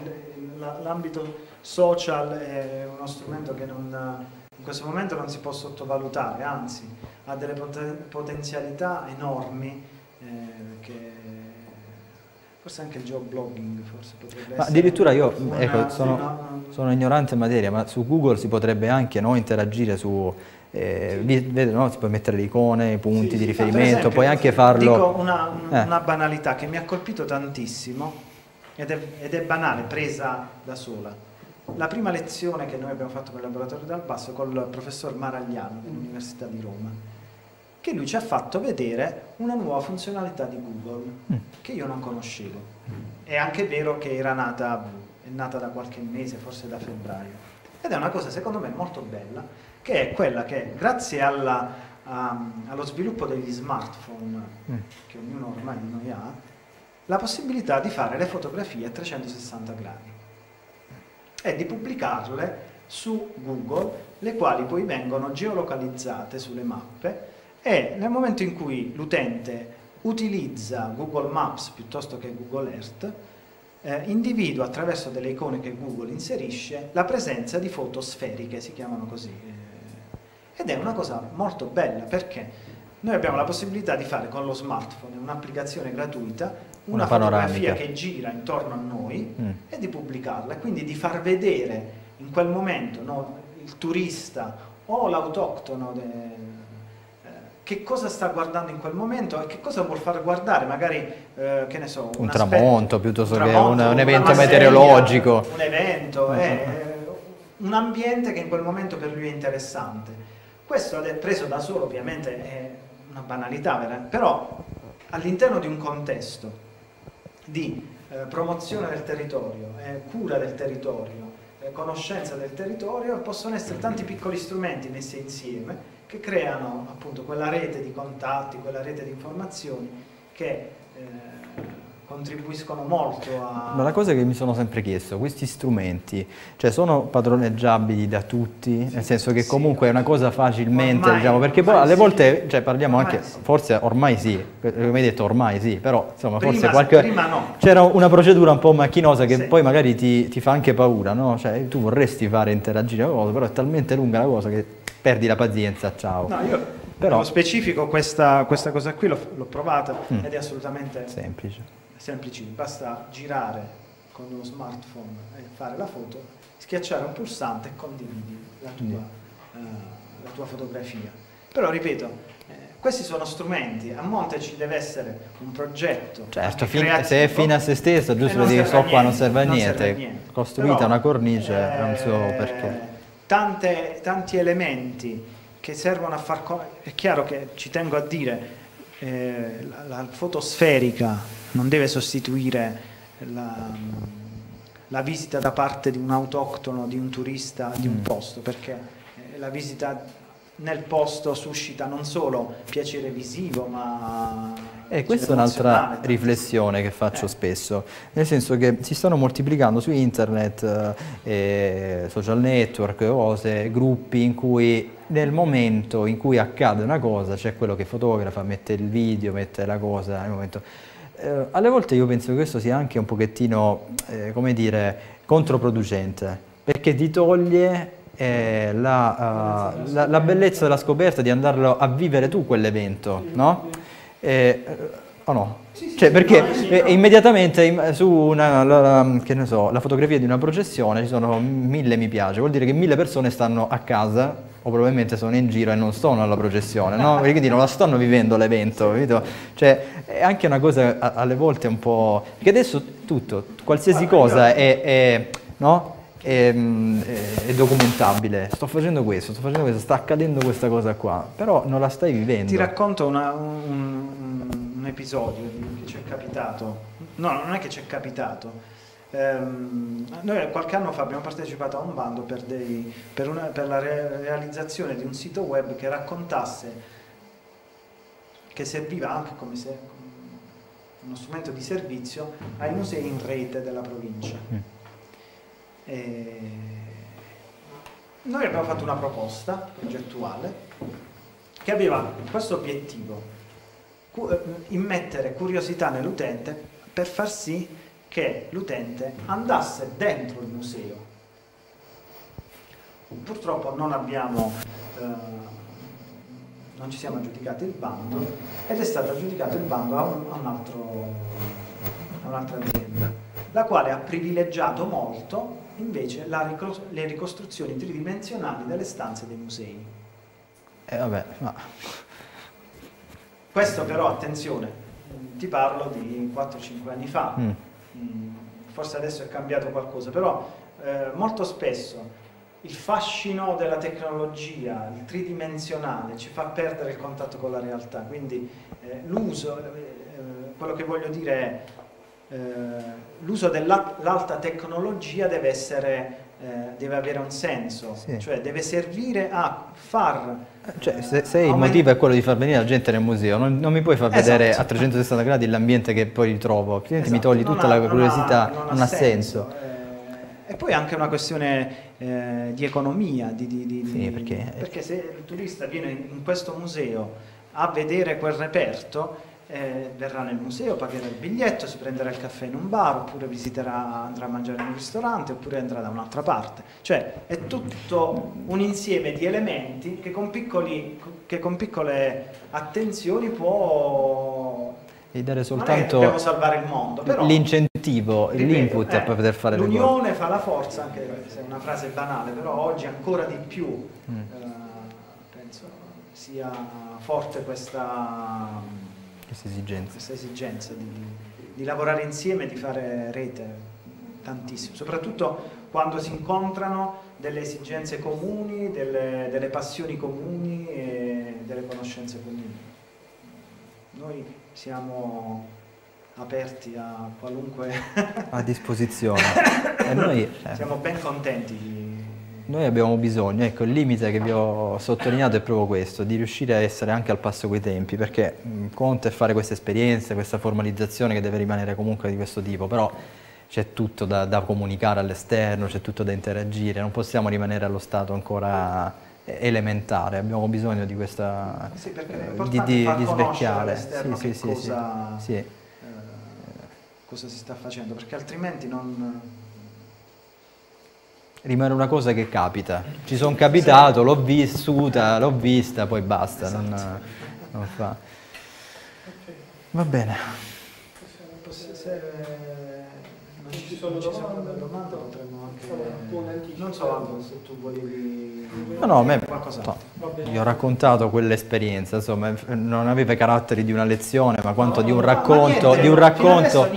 l'ambito social è uno strumento che non, in questo momento non si può sottovalutare, anzi ha delle potenzialità enormi eh, che Forse anche il geoblogging forse potrebbe ma Addirittura io ecco, sono, sono, ignorante in materia, ma su Google si potrebbe anche no, interagire su... Eh, sì. no, si può mettere le icone, i punti sì, di riferimento, esempio, puoi anche farlo... Dico una, eh. una, banalità che mi ha colpito tantissimo ed è, ed è banale, presa da sola. la prima lezione che noi abbiamo fatto con il laboratorio dal basso col professor Maragliano dell'Università di Roma, che lui ci ha fatto vedere una nuova funzionalità di Google Mm. che io non conoscevo. È anche vero che era nata, è nata da qualche mese, forse da febbraio. Ed è una cosa secondo me molto bella, che è quella che grazie alla, a- allo sviluppo degli smartphone, Mm. che ognuno ormai di noi ha, la possibilità di fare le fotografie a 360 gradi e di pubblicarle su Google, le quali poi vengono geolocalizzate sulle mappe e nel momento in cui l'utente utilizza Google Maps piuttosto che Google Earth, eh, individua attraverso delle icone che Google inserisce la presenza di foto sferiche, si chiamano così. eh. Ed è una cosa molto bella perché noi abbiamo la possibilità di fare con lo smartphone un'applicazione gratuita, una, Una fotografia panoramica. che gira intorno a noi Mm. e di pubblicarla, quindi di far vedere in quel momento no, il turista o l'autoctono che cosa sta guardando in quel momento e che cosa vuol far guardare, magari eh, che ne so, Un aspetto- tramonto piuttosto un che tramonto, un- un una evento masseria, meteorologico. un evento, Mm. eh, un ambiente che in quel momento per lui è interessante. Questo è preso da solo ovviamente è una banalità, però all'interno di un contesto di eh, promozione del territorio, eh, cura del territorio, eh, conoscenza del territorio, possono essere tanti piccoli strumenti messi insieme che creano appunto quella rete di contatti, quella rete di informazioni che eh, contribuiscono molto a... Ma la cosa che mi sono sempre chiesto, questi strumenti, cioè sono padroneggiabili da tutti, nel senso che Sì. comunque è una cosa facilmente, Ormai- diciamo, perché poi alle sì. volte, cioè parliamo Ormai anche, sì. forse ormai sì, come hai detto ormai sì, però insomma Prima- forse qualche... prima no. C'era una procedura un po' macchinosa che Sì. poi magari ti, ti fa anche paura, no? Cioè tu vorresti fare interagire la cosa, però è talmente lunga la cosa che perdi la pazienza, ciao. No, io Però- nello specifico questa, questa cosa qui l'ho, l'ho provata Mm. ed è assolutamente Semplice. semplice, basta girare con lo smartphone e fare la foto, schiacciare un pulsante e condividi la tua, eh, la tua fotografia. Però ripeto, eh, questi sono strumenti, a monte ci deve essere un progetto. Certo, fin- se è fine a se stessa, giusto per dire sto qua non serve a niente, niente. costruita Però, una cornice, non so eh, perché. Tante- tanti elementi che servono a far... è chiaro che ci tengo a dire, eh, la, la foto sferica non deve sostituire la, la visita da parte di un autoctono, di un turista, di un Mm. posto, perché eh, la visita nel posto suscita non solo piacere visivo, ma... E piacere questa è un'altra riflessione che faccio Eh. spesso, nel senso che si stanno moltiplicando su internet, eh, social network, cose, gruppi in cui nel momento in cui accade una cosa c'è quello che fotografa, mette il video, mette la cosa, nel momento... Eh, alle volte io penso che questo sia anche un pochettino, eh, come dire, controproducente, perché ti toglie eh, la, eh, la- la bellezza della scoperta di andarlo a vivere tu quell'evento, no? Eh, o no? Cioè, perché no, sì, eh, no. immediatamente im- su una, la, la- che ne so, la fotografia di una processione ci sono mille mi piace, vuol dire che mille persone stanno a casa o probabilmente sono in giro e non sono alla processione, no? Quindi non la stanno vivendo l'evento, capito? Cioè, è anche una cosa a- alle volte un po'... Perché adesso tutto, qualsiasi Guarda, cosa è, è, no? È, mm, è- documentabile. Sto facendo questo, sto facendo questo, sta accadendo questa cosa qua, però non la stai vivendo. Ti racconto una- un, un- episodio di- che ci è capitato. No, non è che ci è capitato. Ehm, noi qualche anno fa abbiamo partecipato a un bando per, dei- per una- per la re- realizzazione di un sito web che raccontasse, che serviva anche come se, uno strumento di servizio ai musei in rete della provincia. Noi abbiamo fatto una proposta progettuale che aveva questo obiettivo, eh, immettere curiosità nell'utente per far sì che l'utente andasse dentro il museo. Purtroppo non abbiamo, eh, non ci siamo aggiudicati il bando ed è stato aggiudicato il bando a, un- a un altro- a un'altra azienda, la quale ha privilegiato molto invece le ricostruzioni tridimensionali delle stanze dei musei. Eh, vabbè, ma... Questo però, attenzione, ti parlo di 4-5 anni fa, mm. Mm, forse adesso è cambiato qualcosa, però eh, molto spesso il fascino della tecnologia, il tridimensionale, ci fa perdere il contatto con la realtà, quindi eh, l'uso, eh, quello che voglio dire è eh, l'uso dell'alta tecnologia deve, essere, eh, deve avere un senso, sì. cioè deve servire a far... Cioè, se, se il motivo è quello di far venire la gente nel museo, non, non mi puoi far esatto. vedere a 360 gradi l'ambiente che poi ritrovo, esatto. mi togli tutta non la curiosità, non ha, non ha senso. senso. Eh, e poi anche una questione eh, di economia, di, di, di, sì, perché... perché... se il turista viene in questo museo a vedere quel reperto, eh, verrà nel museo, pagherà il biglietto, si prenderà il caffè in un bar, oppure visiterà, andrà a mangiare in un ristorante, oppure andrà da un'altra parte. Cioè è tutto un insieme di elementi che con, piccoli, che con piccole attenzioni può e dare soltanto salvare il mondo, l'incentivo, l'input eh, per poter fare le cose. L'unione fa la forza, anche se è una frase banale, però oggi ancora di più mm. eh, penso sia forte questa, questa esigenza, questa esigenza di, di, lavorare insieme, di fare rete tantissimo, soprattutto quando si incontrano delle esigenze comuni, delle, delle passioni comuni e delle conoscenze comuni. Noi siamo aperti a qualunque... a disposizione. e noi, eh, siamo ben contenti di... Noi abbiamo bisogno, ecco, il limite che vi ho sottolineato è proprio questo, di riuscire a essere anche al passo coi tempi, perché mh, conto è fare queste esperienze, questa formalizzazione che deve rimanere comunque di questo tipo, però c'è tutto da, da comunicare all'esterno, c'è tutto da interagire, non possiamo rimanere allo stato ancora elementare, abbiamo bisogno di questa sì, di, di, di svecchiare. sì, sì, cosa, sì, eh, cosa si sta facendo perché altrimenti non rimane una cosa che capita. Ci sono capitato, l'ho vissuta l'ho vista, poi basta esatto. non, non, fa. Va bene. Se non ci sono domande, domande potremmo non so se tu volevi No, no, a me, no, io ho raccontato quell'esperienza, insomma, non aveva caratteri di una lezione, ma quanto no, di un racconto, niente, di un racconto,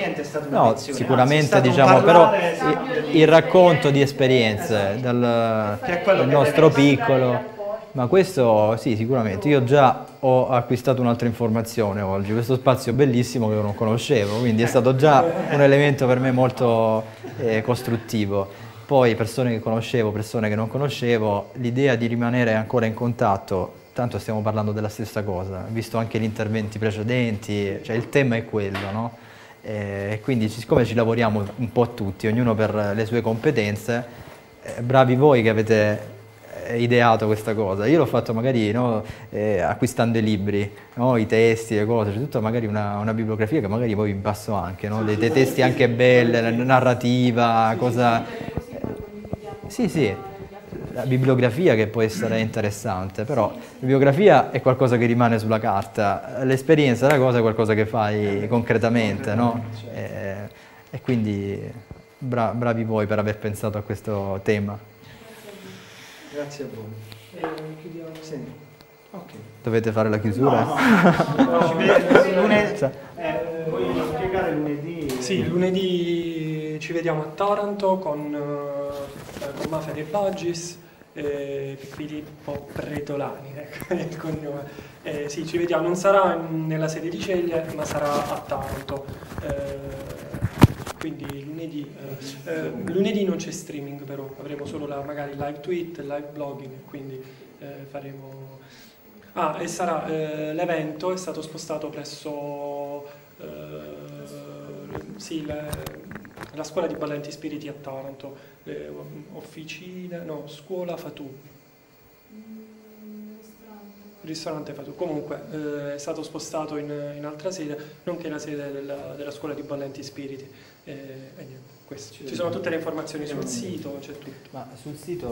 no, sicuramente diciamo, però il, il, racconto di esperienze esatto. dal, dal nostro piccolo, ma questo sì, sicuramente, io già ho acquistato un'altra informazione oggi, questo spazio bellissimo che io non conoscevo, quindi è stato già un elemento per me molto eh, costruttivo poi persone che conoscevo, persone che non conoscevo, l'idea di rimanere ancora in contatto, tanto stiamo parlando della stessa cosa, visto anche gli interventi precedenti, cioè il tema è quello, no? E quindi siccome ci lavoriamo un po' tutti, ognuno per le sue competenze, eh, bravi voi che avete eh, ideato questa cosa. Io l'ho fatto magari no, eh, acquistando i libri, no, i testi, le cose, c'è tutta magari una, una, bibliografia che magari poi vi passo anche, no? dei, dei, testi anche belle, narrativa, cosa sì, sì, la bibliografia che può essere interessante, però la bibliografia è qualcosa che rimane sulla carta, l'esperienza della cosa è qualcosa che fai concretamente, no? E, e quindi bra bravi voi per aver pensato a questo tema. Grazie a voi. Eh, chiudiamo. Sì. Okay. Dovete fare la chiusura? No, no, no, ci vediamo lunedì. Eh, voglio spiegare lunedì? Sì, lunedì ci vediamo a Taranto con con Mafia e Bagis, eh, Filippo Pretolani, ecco il cognome. Eh, sì, ci vediamo, non sarà nella sede di Ceglie, ma sarà a Taranto. Eh, quindi lunedì, eh, eh, lunedì non c'è streaming però, avremo solo la, magari live tweet, live blogging, quindi eh, faremo... Ah, e sarà, l'evento è stato spostato presso sì, le, la scuola di Ballenti Spiriti a Taranto, eh, officina, no, scuola Fatù. Ristorante Fatù. Comunque eh, è stato spostato in, in, altra sede, nonché la sede della, della scuola di Ballenti Spiriti. Eh, e niente, Ci sono tutte le informazioni sul sito, c'è tutto. Ma sul sito